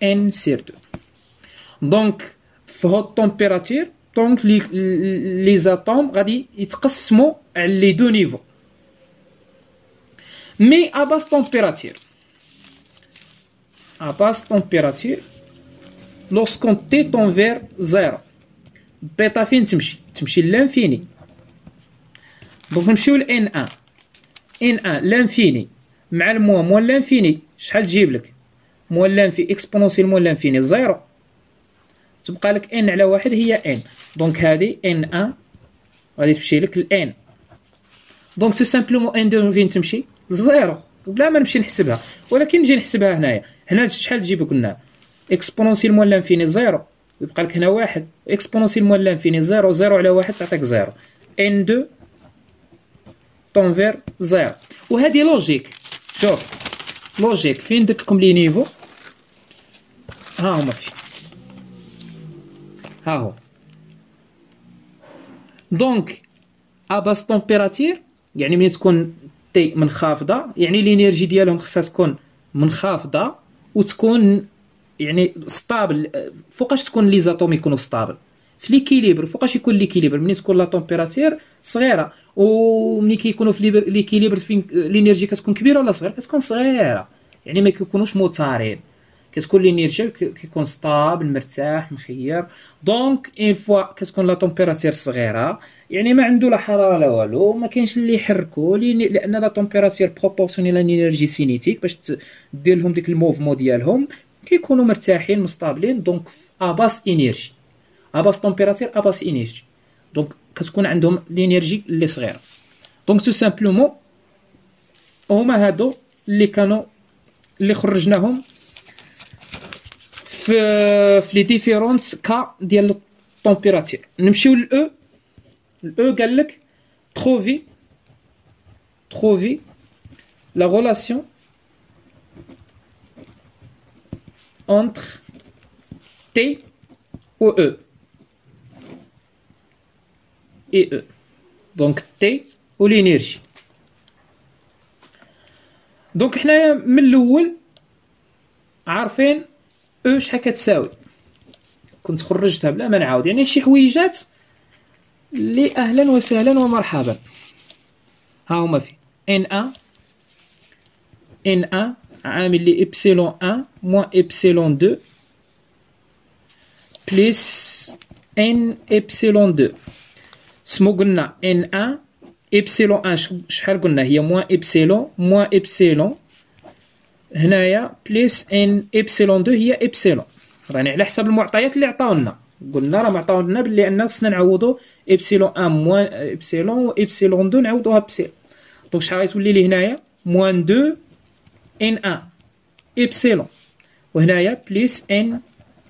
N sur deux. donc في haute température donc les les atomes غادي يتقسموا على les deux niveaux. à basse température à basse température lorsque T tend vers zéro bêta فين تمشي تمشي l'infini donc نمشيو ل N un N un l'infini مع ال moins moins l'infini شحال تجيب لك moins l'infini exponentielle moins l'infini zéro تبقى لك N على واحد هي N donc هادي N un غادي تمشي لك ل N donc tout simplement N deux فين تمشي zéro. بلا ما نمشي نحسبها. ولكن نجي نحسبها هنايا. هنا شحال تجيب قلنا؟ exponentielle moins l'infini zéro. يبقى لك هنا واحد. exponentielle moins l'infini zéro. zéro على واحد تعطيك zéro. N deux tend vers zéro. وهذه logique شوف. logique فين درت لكم les niveaux؟ ها هما فين. ها هو. donc à basse température يعني ملي تكون T منخفضه يعني l'énergie ديالهم خصها تكون منخفضه وتكون يعني stable فوقاش تكون les atomes يكونوا stables في l'équilibre فوقاش يكون l'équilibre ملي تكون la température صغيرة وملي كيكونوا في l'équilibre فين l'énergie كتكون كبيرة ولا صغيرة؟ كتكون صغيرة يعني ما كيكونوش موتارين كتكون l'énergie كيكون stable مرتاح مخير. donc une fois كتكون la température صغيرة يعني ما عنده لا حرارة لا والو ما كاينش اللي يحركو لأن la température proportionnelle l'énergie cinétique باش دير لهم ديك ال mouvement ديالهم كيكونوا مرتاحين مستابلين donc à basse énergie à basse température à basse énergie donc كتكون عندهم l'énergie اللي صغيرة. donc tout simplement هما هادو اللي كانوا اللي خرجناهم في في les différents cas ديال ال température نمشيو للاو الاو قال لك trouver trouver la relation entre T ou E. Et E. Donc T ou l'énergie. donc حنايا من الأول عارفين E شحال كتساوي كنت خرجتها بلا ما نعاود. يعني شي حويجات اللي أهلا وسهلا ومرحبا. ها هما في. ان ان ان ان عامل لي إبسيلون 1 موان إبسيلون 2 بليس ان إبسيلون 2 سمو قلنا؟ ان 1 إبسيلون 1 شحال قلنا هي؟ موان إبسيلون موان إبسيلون. هنايا بليس ان ابسيلون 2 هي ابسيلون راني على حسب المعطيات اللي عطاونا. قلنا راه معطاونا بلي ان خصنا نعوضو ابسيلون 1 moins epsilon و ابسيلون 2 نعوضوها epsilon donc شحال غيتولي لي هنايا؟ moins 2 N 1 ابسيلون وهنايا plus N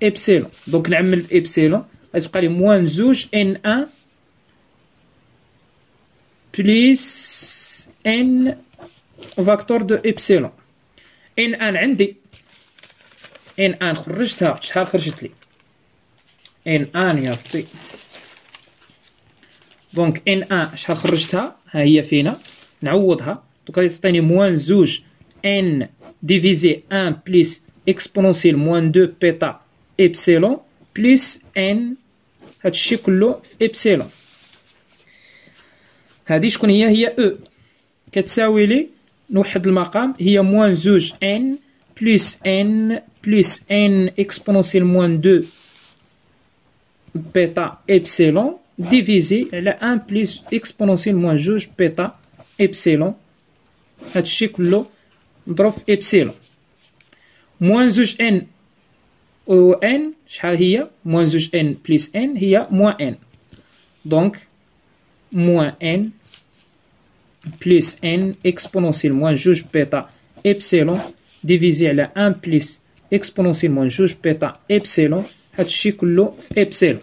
epsilon donc نعمل ابسيلون غتبقى لي moins زوج N 1 plus N facteur de epsilon N un عندي. N un خرجتها شحال خرجت لي؟ N un يا ربي donc N un شحال خرجتها؟ ها هي فينا. نعوضها. donc غادي تعطيني moins زوج. N divisé un plus exponentielle moins deux bêta epsilon plus N. هادشي كله في إبسيلون. هادي شكون هي؟ هي E. كتساوي لي نوحد المقام هي moins زوج N plus N plus N exponentielle moins deux bêta epsilon divisé على un plus exponentielle moins جوج bêta epsilon هادشي كله نضرب في epsilon moins زوج N و N شحال هي moins زوج N plus N هي moins N donc moins N plus N exponentielle moins جوج bêta epsilon divisé على un plus exponentielle moins جوج bêta epsilon هادشي كله في إبسيلون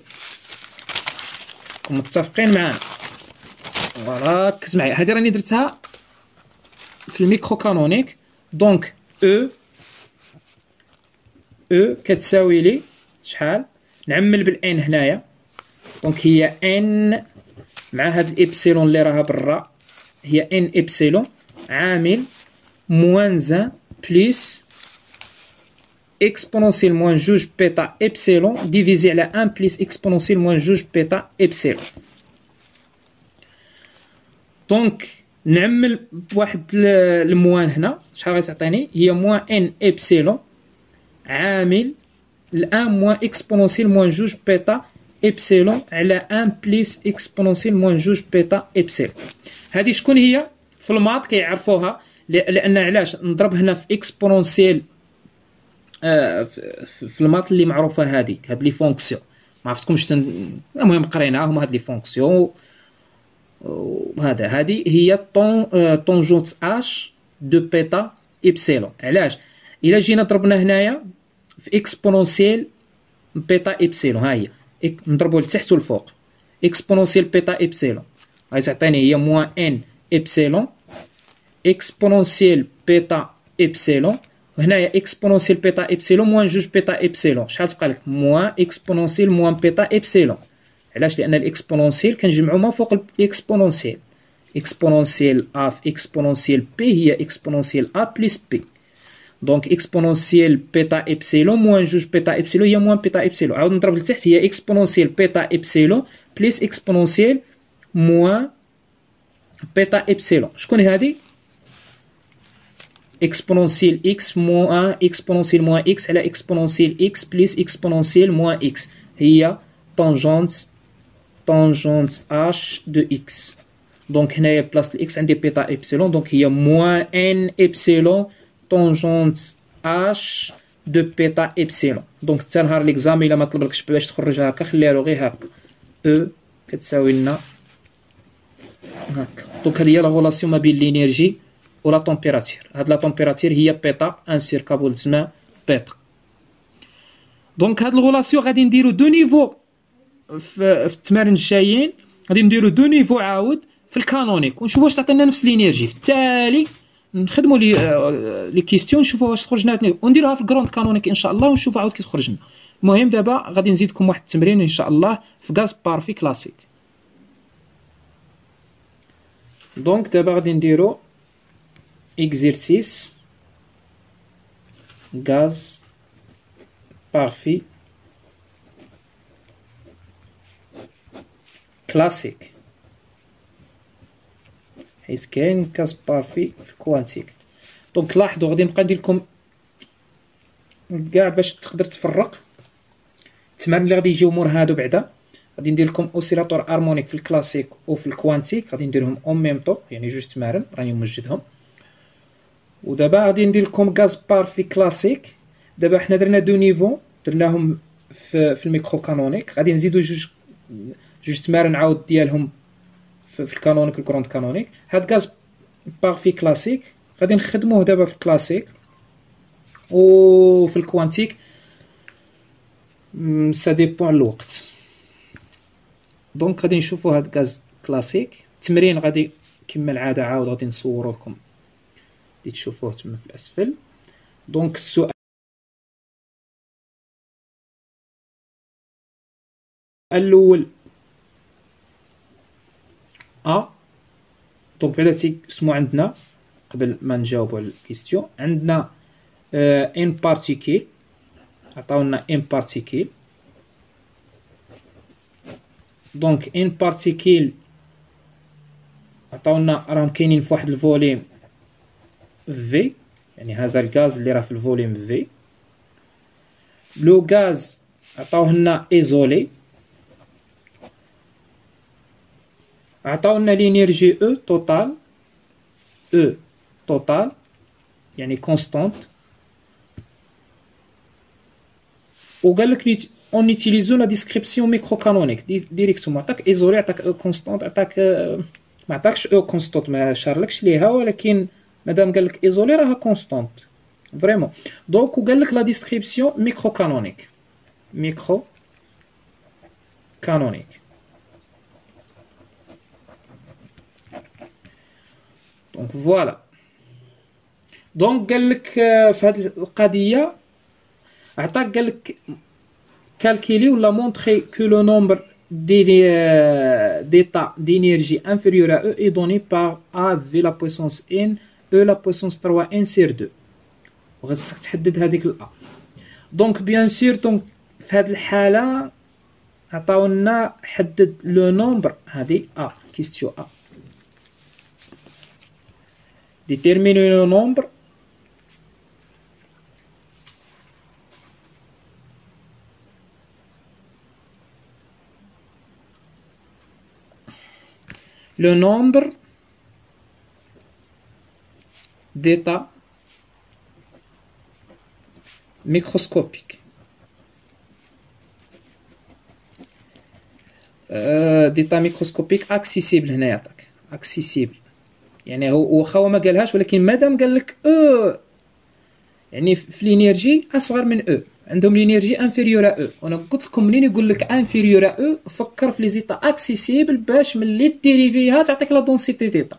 متفقين معانا؟ voilà ركز معايا هادي راني درتها في ال micro canonique. donc E E كتساوي لي شحال؟ نعمل بال N هنايا. donc هي N مع هاد الإبسيلون اللي راها برا. هي N epsilon عامل moins un plus exponentielle moins جوج bêta epsilon divisé على un plus exponentielle moins جوج bêta epsilon donc نعمل بواحد ال moins هنا. شحال غتعطيني هي moins N epsilon عامل ال un moins exponentielle moins جوج bêta epsilon على un plus exponentielle moins جوج bêta epsilon هادي شكون هي؟ في ال maths كيعرفوها لأن علاش؟ نضرب هنا في exponentielle آه في ال maths اللي معروفة هذيك هاد les fonctions. ما عرفتكمش تن... المهم قريناهم هاد les fonctions. وهذا هذه هي tan tangente h de bêta epsilon. علاش؟ إلا جينا ضربنا هنايا في exponentielle bêta epsilon. ها هي. نضربو لتحت والفوق exponentielle bêta epsilon غادي تعطيني هي moins N epsilon exponentielle bêta epsilon وهنايا exponentielle bêta epsilon moins جوج bêta epsilon شحال تبقى لك؟ moins exponentielle moins bêta epsilon علاش؟ لأن ال exponentielle كنجمعو ما فوق ال exponentielle exponentielle a في exponentielle b هي exponentielle a plus b donc exponentielle bêta epsilon moins جوج bêta epsilon هي moins bêta epsilon عاود نضرب لتحت هي exponentielle bêta epsilon plus exponentielle moins bêta epsilon شكون هادي exponentielle x moins exponentielle moins x على exponentielle x plus exponentielle moins x هي tangente tangente h de x donc هنايا بلاصه ال x عندي bêta epsilon donc هي moins N epsilon tangente h de bêta epsilon donc حتى نهار l'examen الا ما طلبلكش باش تخرجها هكا خليها له غير هكا أو كتساوي لنا هكا donc هذه هي la relation ما بين l'énergie و la température هاد la température هي bêta un sur kB تسمى bêta donc هاد ال relation غادي نديرو deux niveaux في, التمارين الجايين غادي نديرو deux niveaux عاود في ال canonique ونشوفو واش تعطينا نفس ال énergie في التالي نخدمو لي لي كيستيون نشوفو واش تخرج لنا ونديروها في ال grand canonique إن شاء الله ونشوفو عاود كي تخرج لنا المهم دابا غادي نزيدكم واحد التمرين إن شاء الله في gaz parfait classique. donc دابا غادي نديرو exercice gaz parfait classique. حيت كاين gaz parfait في ال quantique donc لاحظوا غادي نبقى ندير لكم كاع باش تقدر تفرق. التمارين اللي غادي يجيو مور هادو بعدا غادي ندير لكم oscillateur harmonique في الكلاسيك وفي ال quantique غادي نديرهم en même temps يعني جوج تمارين راني موجدهم ودابا غادي ندير لكم gaz parfait classique دابا حنا درنا deux niveaux درناهم في, في ال micro canonique غادي نزيدو جوج جوج تمارين عاود ديالهم في ال canonique ال grand canonique. هاد gaz parfait classique. غادي نخدموه دابا في الكلاسيك. وفي ال quantique ça dépend الوقت. donc غادي نشوفو هاد غاز كلاسيك. التمرين غادي كما العادة عاود غادي نصورو لكم. اللي تشوفوه تما في الأسفل. دونك السؤال الأول a donc بعدا تيقسمو عندنا قبل ما نجاوبو على ال questions عندنا N particules عطاونا N particules donc N particules عطاونا راهم كاينين فواحد ال volume في يعني هذا الغاز اللي راه في ال volume V le gaz عطاوه لنا isolé عطاونا l'énergie E totale E totale يعني constante وقال لك en utilisant la description micro canonique directement عطاك isolé عطاك E constante عطاك ما عطاكش E constante ما شارلكش ليها ولكن مادام قال لك isolé راها constante vraiment donc وقال لك la description micro canonique micro canonique donc voilà donc قال لك في هذه القضية عطاك قال لك calculez ولا montrez que le nombre d'état d'énergie inférieur à E est donné par A V la puissance N E la puissance 3 N sur 2 وغادي تحدد هذيك ال A donc bien sûr donc في هذه الحالة عطاونا حدد le nombre هذه a question a Déterminer le nombre. Le nombre d'états microscopiques. Euh, d'états microscopiques accessibles accessible يعني واخا هو ما قالهاش ولكن مادام قال لك أو يعني في l'énergie أصغر من E0. عندهم l'énergie inférieure E0. أنا قلت لكم منين يقول لك inférieure E0؟ فكر في les états accessibles باش ملي dériver ها تعطيك la densité d'états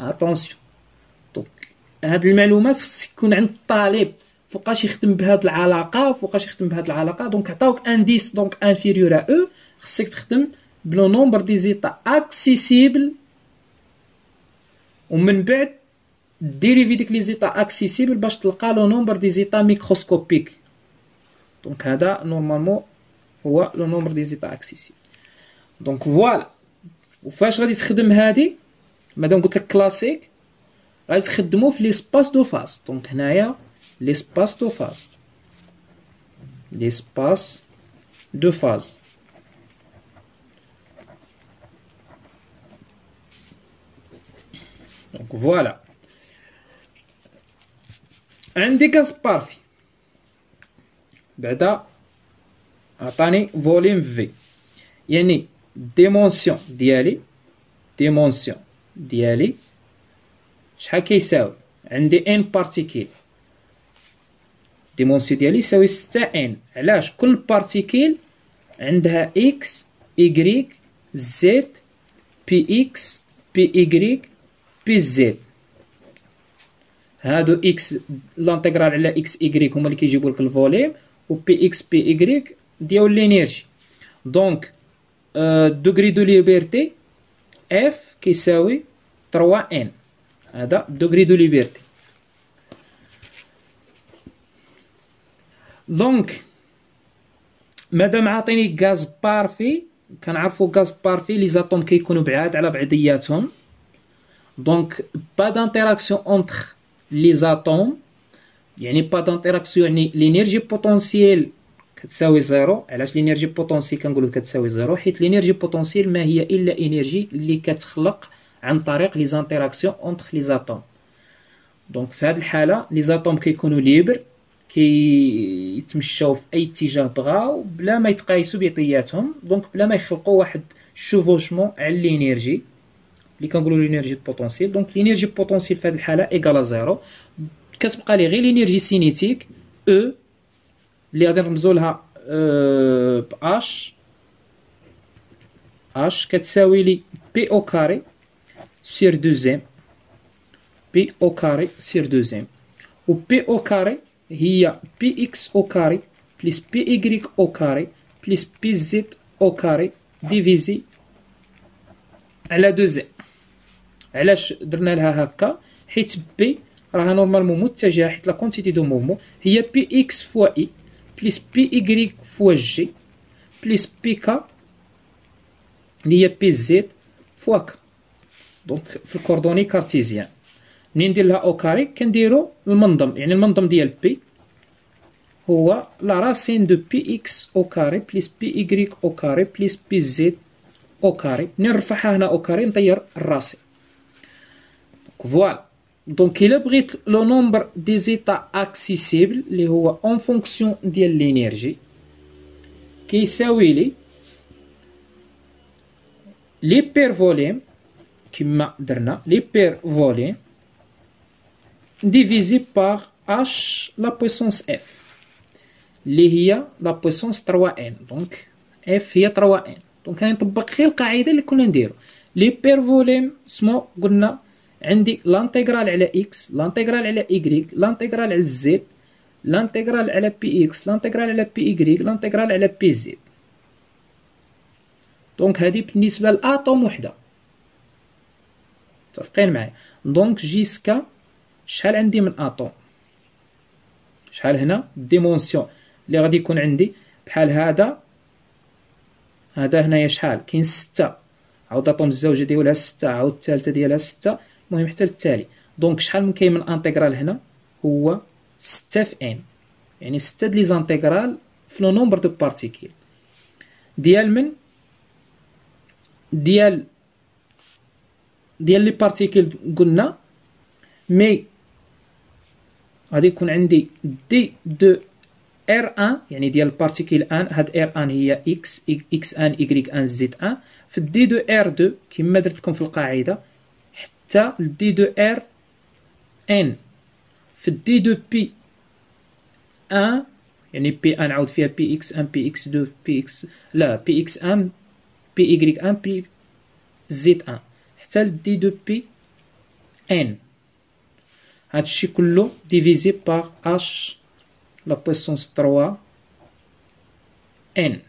attention donc هاد المعلومات خص يكون عند الطالب. فوقاش يخدم بهاد العلاقة وفوقاش يخدم بهاد العلاقة. donc عطاوك indice donc inférieure E0. خصك تخدم ب le nombre d'états accessibles ومن بعد dériver ديك les états accessibles باش تلقى le nombre d'états microscopiques. donc هذا normalement هو le nombre d'états accessibles. donc voilà. وفاش غادي تخدم هادي؟ مادام قلت لك كلاسيك غادي تخدمو في l'espace de phase. donc هنايا l'espace de phase. l'espace de phase. donc voilà عندي gaz parfait بعدا عطاني volume V يعني dimension ديالي dimension ديالي شحال كيساوي عندي N particules dimension ديالي يساوي ستة N علاش كل particule عندها x y z px py pz هادو x l'intégrale على إكس ايكغيك هما اللي كيجيبو لك ال volume و px py ديال l'énergie donc degré de liberté f كيساوي 3 N هذا degré de liberté donc مادام عاطيني gaz parfait كنعرفو gaz parfait les atomes كيكونوا بعاد على بعضياتهم. donc pas d'interaction entre les atomes يعني pas d'interaction يعني l'énergie potentielle كتساوي zéro علاش l'énergie potentielle كنقولو كتساوي zéro حيت l'énergie potentielle ما هي إلا énergie اللي كتخلق عن طريق les interactions entre les atomes donc في هذه الحالة les atomes كيكونوا libres كيتمشاو في أي اتجاه بغاو بلا ما يتقايسوا بعضياتهم donc بلا ما يخلقوا واحد chevauchement على ال énergie اللي كنقولوا l'énergie potentielle donc l'énergie potentielle في هذه الحاله égale à zéro كتبقى لي غير l'énergie cinétique أو اللي غادي نرمزو لها ب H H كتساوي les p au carré sur deux m p au carré sur deux m و p au carré هي px au carré plus py au carré plus pz au carré divisé على deux m علاش درنا لها هكا؟ حيت p راها normalement متجهة حيت la quantité de mouvement هي px fois i plus py fois j plus p k اللي هي pz fois k donc في ال coordonnées cartésiennes. منين ندير لها au carré كنديرو المنظم يعني المنظم ديال p هو la racine de px au carré plus py au carré plus pz au carré منين نرفعها هنا au carré نطير ال racine voilà donc الا بغيت le nombre d'états accessibles اللي هو en fonction ديال l'énergie كيساوي لي l'hypervolume كما درنا l'hypervolume divisé par h la puissance f اللي هي la puissance 3 N donc f هي 3 N donc غنطبق غير القاعده اللي كنا نديرو l'hypervolume سمو قلنا عندي l'intégrale على x l'intégrale على y l'intégrale على z l'intégrale على px l'intégrale على py l'intégrale على pz donc هادي بالنسبة ل atome وحدة. متفقين معايا؟ donc jusqu'à شحال عندي من atome؟ شحال هنا؟ dimension اللي غادي يكون عندي بحال هذا هذا هنايا شحال؟ كاين ستة. عاود atome الزوجة ديالها ستة عاود الثالثة ديالها ستة. المهم حتى للتالي. donc شحال من كاين من intégrale هنا؟ هو ستة في N. يعني ستة les intégrales في le nombre de particules. ديال من؟ ديال ديال les particules قلنا. mais غادي يكون عندي d de r N يعني ديال ال particule N هاد r N هي x x N y N z N في d de r deux كما درت لكم في القاعدة حتى d de r N في d de p N يعني p N نعاود فيها px N px de px لا px N py N pz N حتى d de p N هادشي كله divisé par h la puissance 3 ان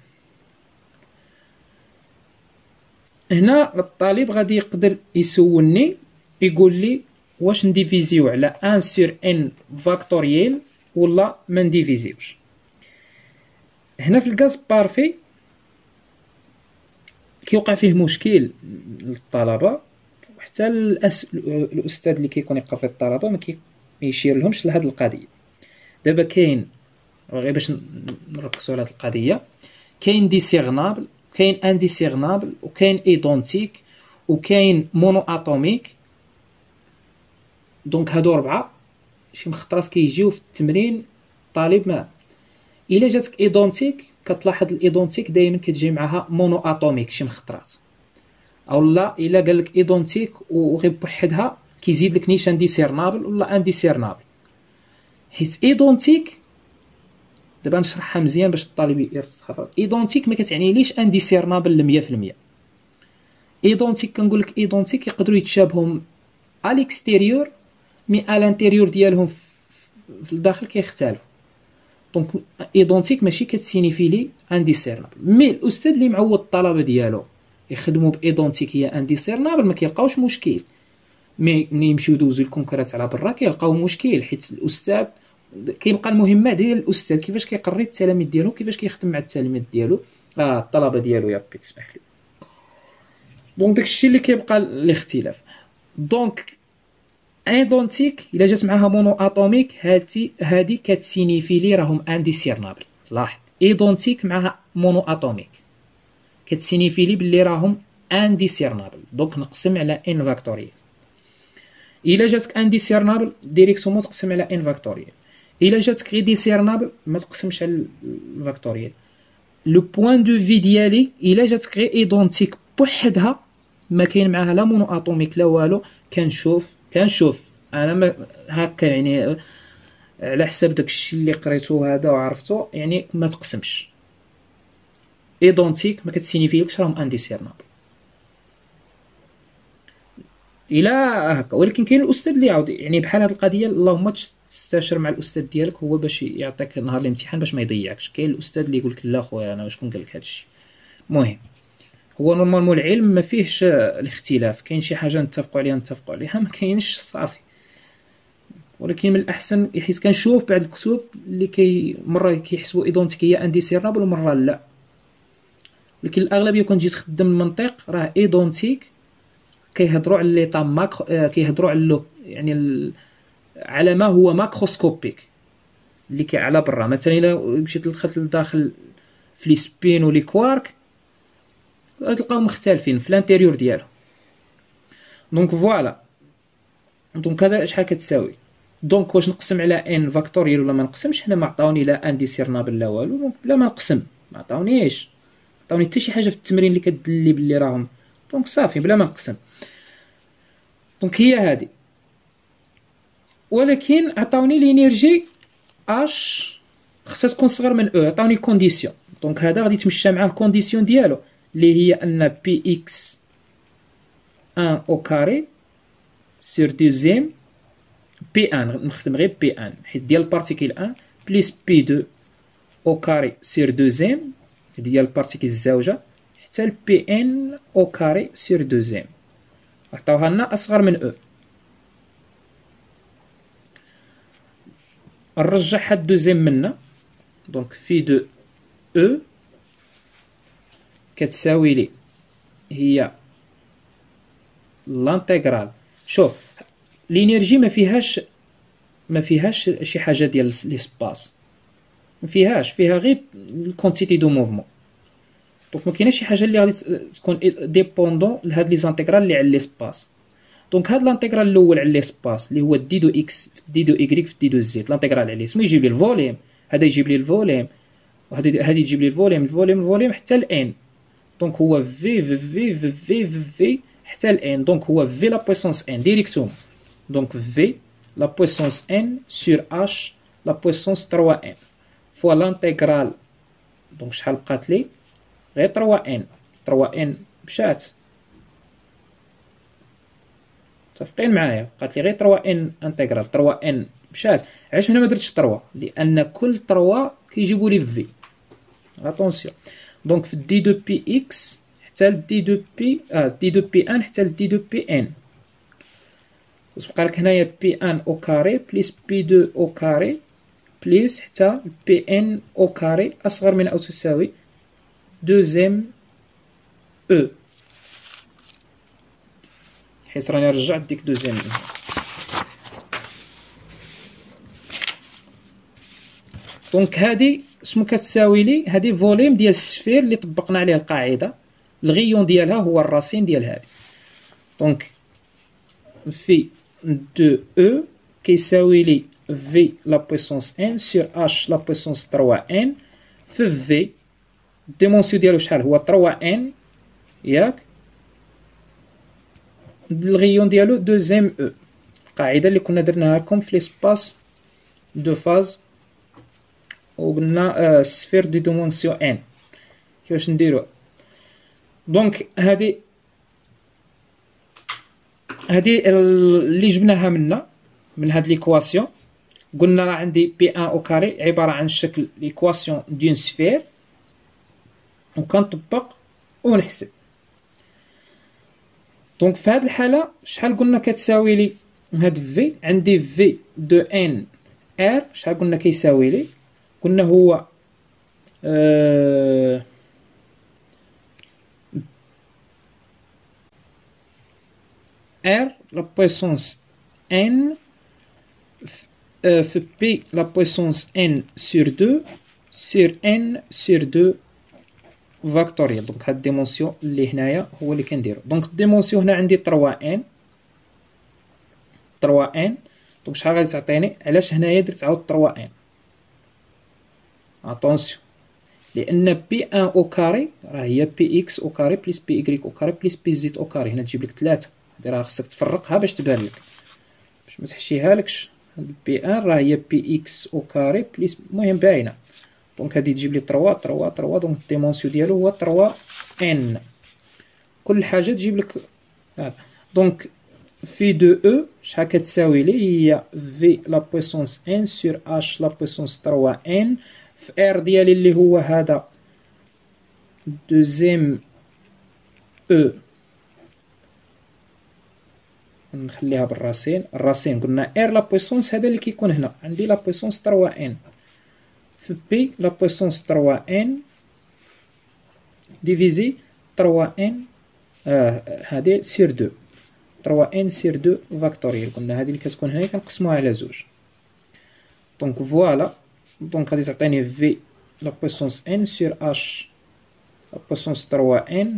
هنا الطالب غادي يقدر يسولني يقول لي واش نديفيزيو على 1 sur N factorielle ولا ما نديفيزيوش. هنا في ال gaz parfait كيوقع فيه مشكل للطلبة حتى الأس... الأستاذ اللي كيكون يقرا في الطلبة ما كيشير لهمش لهاد القضية. دابا كاين غير باش نركزوا على هاد القضية كاين discernables كاين indiscernables وكاين identiques وكاين monoatomiques donc هادو ربعة. شي مخطرات كيجيو في التمرين طالب ما. إلا جاتك identiques كتلاحظ ال identiques دائما كتجي معها monoatomiques شي مخطرات أو لا إلا قال لك identiques وغير بوحدها كيزيد لك نيشان discernables ولا indiscernables. حيت identiques دابا نشرحها مزيان باش الطالب يرسخ identiques ما كتعني ليش indiscernables 100% identiques كنقول لك identiques يقدروا يتشابهوا à l'extérieur mais à l'intérieur ديالهم في الداخل كيختلفوا donc identiques ماشي كت signifie لي indiscernables mais الاستاذ اللي معود الطلبه ديالو يخدموا ب identiques هي indiscernables ما كيلقاوش مشكل mais ملي يمشيو يدوزو ال concours على برا كيلقاو مشكل حيت الاستاذ كيبقى المهمه ديال الاستاذ كيفاش كيقري التلاميذ ديالو كيفاش كيخدم مع التلاميذ ديالو آه الطلبه ديالو يا ربي تسمح لي donc داكشي اللي كيبقى الاختلاف donc identiques إلا جات معاها monoatomiques هاتي هادي كت signifie لي راهم indiscernables. لاحظ identiques معاها monoatomiques كت signifie لي بلي راهم indiscernables. donc نقسم على N factorielle إلا جاتك indiscernables directement تقسم على N factorielle إلا جاتك غير discernables ما تقسمش على ال factorielle le point de vue ديالي إلا جاتك غير identiques بوحدها ما كاين معاها لا monoatomiques لا والو. كنشوف كنشوف. أنا ما هكا يعني على حساب داكشي اللي قريتو هذا وعرفتو يعني ما تقسمش. identiques ما كت signifie لكش راهم indiscernables إلى هكا. ولكن كاين الأستاذ اللي يعاود يعني بحال هذه القضية اللهم تستشر مع الأستاذ ديالك هو باش يعطيك نهار الامتحان باش ما يضيعكش. كاين الأستاذ اللي يقول لك لا خويا أنا شكون قال لك هادشي؟ مهم هو normalement العلم ما فيهش الاختلاف. كاين شي حاجة نتفقوا عليها نتفقوا عليها. ما كاينش صافي. ولكن من الأحسن حيت كنشوف بعض الكتب اللي كي مرة كيحسبوا identiques هي indiscernables ومرة لا. ولكن الأغلبية كون جيت تخدم المنطق راه identiques كيهضروا على l'état macro آه، كيهضروا على يعني على ما هو macroscopique اللي كي على برا. مثلا إلا مشيت دخلت لداخل في les spins و les quarks تلقاو مختلفين في ال intérieur ديالهم donc voilà. donc هذا شحال كتساوي؟ donc واش نقسم على N factorielle ولا ما نقسمش؟ هنا ما عطاوني لا indiscernables لا والو. donc بلا ما نقسم. ما عطاونيش. عطاوني حتى شي حاجة في التمرين اللي كدلي بلي راهم. donc صافي بلا ما نقسم. donc هي هادي. ولكن عطاوني l'énergie اش خصها تكون صغر من E عطاوني condition donc هذا غادي تمشى مع ال condition ديالو. اللي هي أن P x 1 أو كاري سور دوزيام بي ان نخدم غير بي ان حيت ديال البارتيكل أن بليس بي دو أو كاري سور دوزيام ديال البارتيكل الزوجه حتى البي ان أو كاري سور دوزيام عطاوها لنا أصغر من أو نرجع هاد دوزيام منا. دونك في دو أو كتساوي لي هي l'intégrale شوف l'énergie ما فيهاش ما فيهاش شي حاجة ديال l'espace ما فيهاش فيها غير ال quantité de mouvement donc ما كايناش شي حاجة اللي غادي تكون dépendante لهاد les intégrales اللي على l'espace donc هاد l'intégrale الأول على l'espace اللي هو d de x d de i grec في d de z l'intégrale عليه. سمو يجيب لي ال volume هذا يجيب لي الفوليم وهذا هذه يجيب لي الفوليم الفوليم الفوليم حتى الان دونك هو في في في في في في, في حتى الان دونك هو في لا بويسونس ان ديريكتوم دونك في لا بويسونس ان سور اش لا بويسونس 3 ان فوا لانتيغرال دونك شحال بقات لي غير 3 ان 3 ان مشات متفقين معايا بقات لي غير 3 ان انتيغرال 3 ان مشات علاش هنا ما درتش 3 لأن كل 3 كيجيبوا لي في اتونسيون دونك في دي دو بي إكس حتى دي دو بي آه دي دو بي ان حتى دي دو بي ان واش بقى لك هنايا بي أن أو كاري بليس بي دو أو كاري بليس حتى بي أن أو كاري أصغر من أو تساوي دوزيام أو. حيت راني رجعت ديك deux m E. donc هادي شنو كتساوي لي هادي volume ديال ال sphère اللي طبقنا عليه القاعدة. ال rayon ديالها هو ال racine ديال هادي. donc V de E كيساوي لي V la puissance n sur h la puissance 3 n في في ال dimension ديالو شحال هو 3 n ياك ال rayon ديالو deux m E القاعده اللي كنا درناها لكم في l'espace de phase وقلنا sphère de dimension n كيفاش نديرو donc هادي هادي اللي جبناها منا من هاد l'équation قلنا راه عندي P n au carré عباره عن شكل l'équation d'une sphère وكنطبق ونحسب donc في هاد الحاله شحال قلنا كتساوي لي هاد V عندي V de n R شحال قلنا كيساوي لي قلنا هو آه R la puissance n في pi la puissance n sur 2 sur n sur 2 factoriel donc هاد ال dimension اللي هنايا هو اللي كنديرو donc ال dimension هنا عندي 3 n 3 n donc شحال غادي تعطيني؟ علاش هنايا درت عاود 3 n attention لأن P n au carré راه هي P x au carré plus P y au carré plus P z au carré. هنا تجيب لك 3 هادي راه خصك تفرقها باش تبان لك. باش ما تحشيها لكش. P n راه هي P x au carré plus المهم باينه donc هادي تجيب لي 3 3 3 donc ال dimension ديالو هو 3 n كل حاجة تجيب لك هذا. donc V de E شحال كتساوي لي هي V la puissance n sur h la puissance 3 n R ديالي اللي هو هذا deux m E نخليها بال racine ال racine قلنا R la puissance هذا اللي كيكون هنا عندي la puissance 3 n في pi la puissance 3 n divisé 3 n هادي sur deux 3 n sur deux factoriel قلنا هادي اللي كتكون هنا كنقسموها على زوج donc voilà donc هذه تعطيني V la puissance n sur h la puissance 3n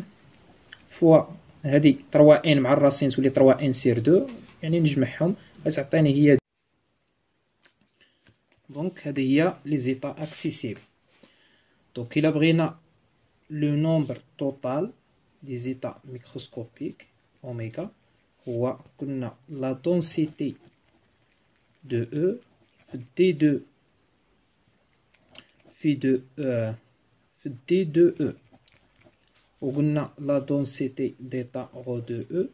fois هذه 3n مع ال racine تولي 3n sur 2 يعني نجمعهم غتعطيني هي donc هذه هي les états accessibles donc الا بغينا le nombre total des états microscopiques oméga هو قلنا la densité de E في d 2 f de e, d de e. On a la densité d'état rho de e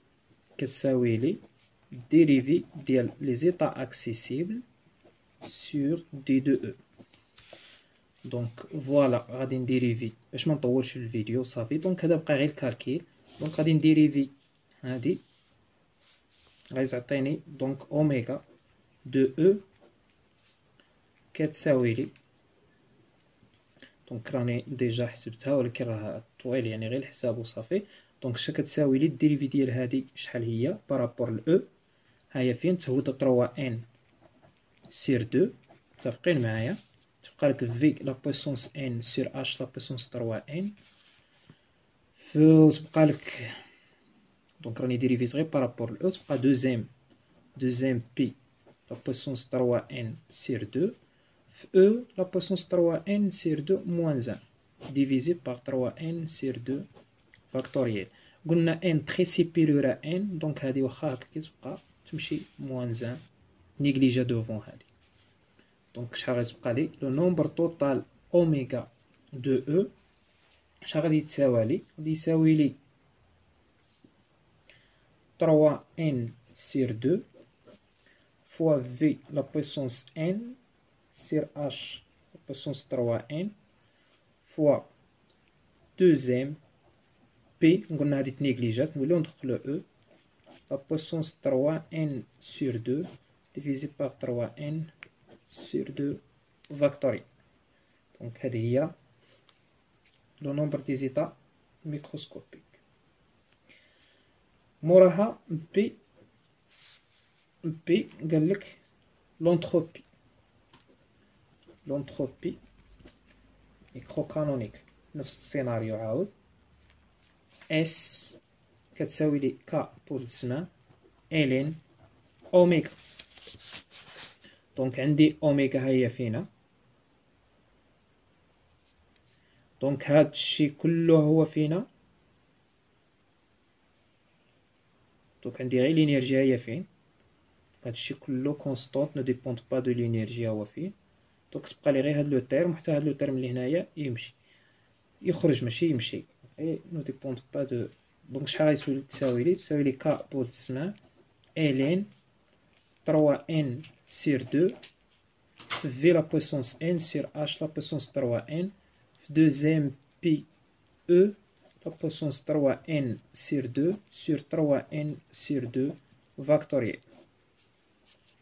qu'est-ce que ça? Dérivé des états accessibles sur d de e. Donc voilà, on une dérivée. Je m'en tourne sur le vidéo, ça fait donc on parle donc on une dérivée. On hein, dit, on va donc oméga de e qu'est-ce que ça? donc راني déjà حسبتها ولكن راه طويل يعني غير الحساب وصافي. donc اش كتساوي لي ال dérivée ديال هادي شحال هي par rapport ل ها هي فين؟ تهوت 3 n sur deux متفقين معايا؟ تبقى لك V la puissance n sur h la puissance 3 n تبقى لك donc راني dérivée غير par rapport ل تبقى deux m deux m pi la puissance 3 n sur deux في E, la puissance 3n sur 2 moins 1 divisé par 3n sur 2 factoriel قلنا n très supérieur à un donc هذه واخا هكا كتبقى تمشي moins 1 négligeable devant هذه donc شحال غتبقى لي le nombre total oméga de E شحال غادي تساوي لي غادي يساوي لي 3 n sur 2 fois v la puissance n sur h puissance 3n fois 2m p قلنا هادي تنيجليجات نوليو ندخلو e la puissance 3n sur 2 divisé par 3n sur 2 factoriel دونك هذه هي le nombre des états microscopiques موراها بي بي قالك l'entropie l'entropie microcanonique نفس السيناريو عاود. S كتساوي لي k Boltzmann ln oméga. donc عندي أوميغا هي فينا. donc هاد الشي كله هو فينا. donc عندي غير l'énergie هي فين. هادشي كله constante ne dépend pas de l'énergie هو فين. donc تبقى لي غير هاد le terme حتى هاد le terme اللي هنايا يمشي. يخرج ماشي يمشي. et ne dépend pas de donc شحال غيسوي تساوي لي؟ تساوي لي k Boltzmann ln 3 n sur 2 V la puissance n sur h la puissance 3 n في deux m pi E la puissance 3 n sur 2 sur 3 n sur 2 factoriel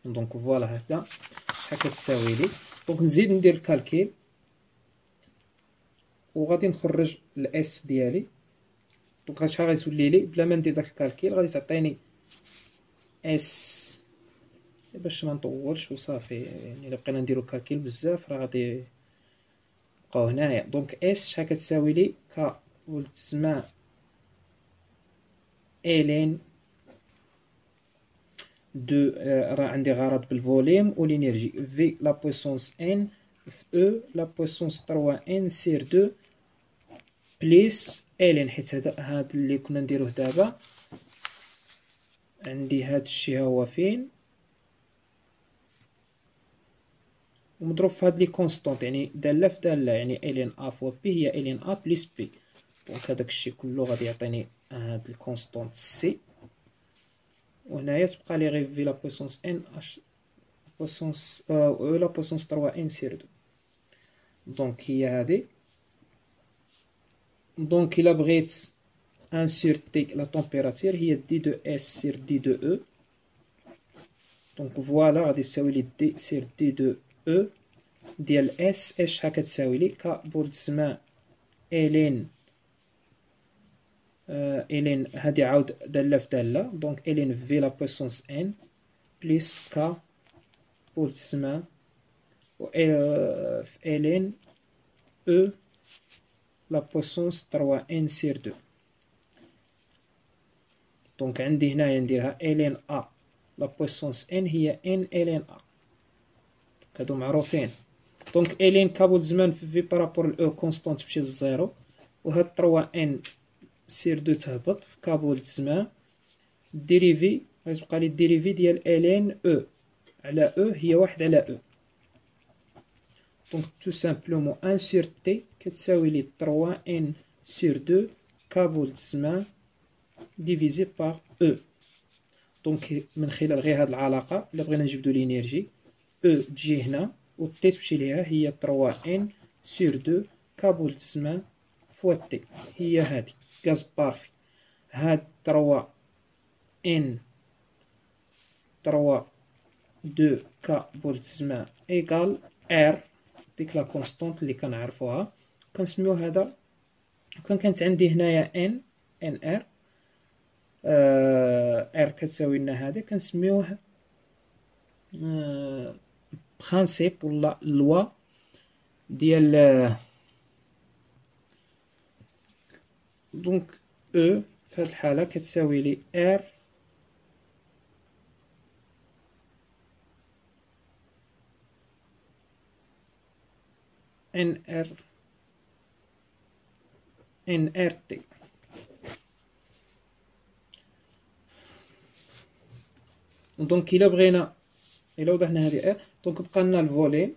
donc voilà هكذا شحال كتساوي لي؟ donc نزيد ندير ال calcul وغادي نخرج ال S ديالي. donc شحال غيسولي لي؟ بلا ما ندير داك ال calcul غادي تعطيني اس. باش ما نطولش وصافي. يعني الا بقينا نديرو ال calcul بزاف راه غادي نبقاو هنايا. donc S شحال كتساوي لي؟ k Boltzmann ln de راه عندي غرض بال volume وال énergie. V la puissance N في E la puissance 3 N sur 2 plus ln حيت هذا هاد اللي كنا نديروه دابا. عندي هاد الشي هو فين؟ ومضروب في هاد les constantes يعني داله في داله يعني ln A fois B هي ln A plus B donc هداك الشي كله غادي يعطيني هاد ال constante C وهنايا تبقى لي غير V la puissance N h puissance E la puissance 3 N sur deux donc هي هادي Donc الا بغيت un sur T la température هي d de S sur d de E donc voilà غادي تساوي لي d sur d de E ديال S اش شحال كتساوي لي k Boltzmann الين ln هادي عاود دالة في دالة donc ln V la puissance N plus k Boltzmann و في ln E la puissance 3 N sur deux. Donc عندي هنايا نديرها ln A. la puissance N هي N ln A. هادو معروفين. Donc ln k Boltzmann في V par rapport ال E constante تمشي لل zéro وهاد 3 N sur deux تهبط في k Boltzmann dérivée غتبقى لي dérivée ديال ln E على E هي واحد على E donc tout simplement un sur T كتساوي لي 3 N sur deux k Boltzmann divisé par E donc من خلال غير هاد العلاقة إلا بغينا نجبدو l'énergie E تجي هنا و T تمشي ليها هي 3 N sur deux k Boltzmann fois T هي هادي. Gaz parfait هاد 3 N 3 deux k Boltzmann égale R. ديك la constante اللي كنعرفوها. كنسميو هذا. كان كانت عندي هنايا N N R. R كتساوي لنا هذا. كنسميوه principe ولا loi ديال donc E في هاد الحالة كتساوي لي R N R N R T donc إلا بغينا إلا وضحنا هذه R donc بقى لنا ال volume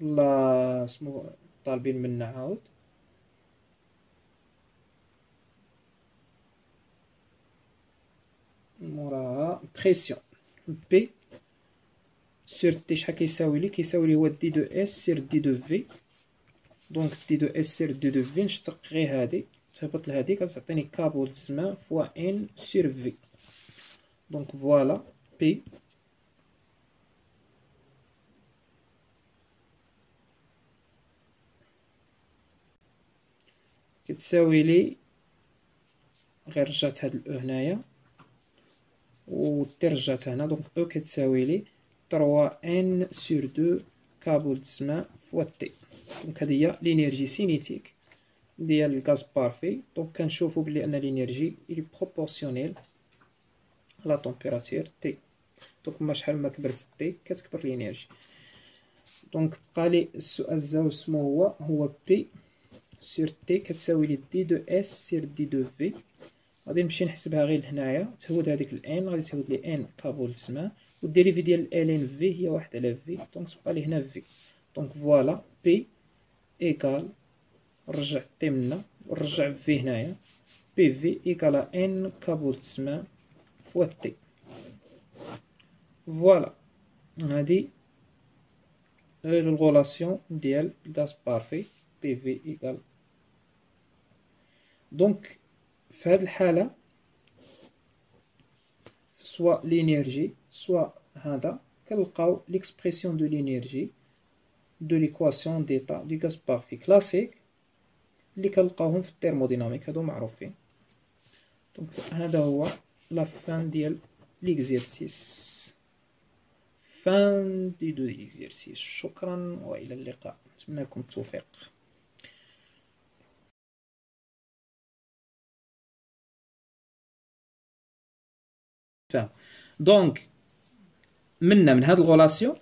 ولا سمو طالبين منا عاود. Pression P sur T شحال كيساوي لي كيساوي لي هو d de S sur d de V donc d de S sur d de V نشتق غير هادي تهبط لهادي كتعطيني k Boltzmann fois N sur V Donc voilà P كتساوي لي غير رجعت هاد ال E هنايا و T رجعت هنا. Donc E كتساوي لي 3 N sur 2 k Boltzmann fois T. Donc هادي هي l'énergie cinétique ديال ال gaz parfait. Donc كنشوفو بلي أن l'énergie elle est proportionnelle la température T donc ما شحال ما كبرت T كتكبر l'énergie. Donc بقالي السؤال الزاوج سمو هو هو P sur T كتساوي لي d de S sur d de V غادي نمشي نحسبها غير لهنايا. تهود هذيك ال ln غادي تهود لي N k Boltzmann وال dérivée ديال ال ln V هي واحد على V donc تبقى لي هنا V donc voilà P égale نرجع T منا ونرجع V هنايا. P V égale N k Boltzmann fois T voilà هادي ال relation ديال gaz parfait. P V égale donc في هذه الحالة soit l'énergie soit هذا كنلقاو l'expression de l'énergie de l'équation d'état de gaz parfait classique اللي كنلقاوهم في ال thermodynamique هادو معروفين. Donc هذا هو la fin ديال l'exercice fin de deux exercices شكرا وإلى اللقاء. نتمنى لكم التوفيق. Donc منا من هاد ال relation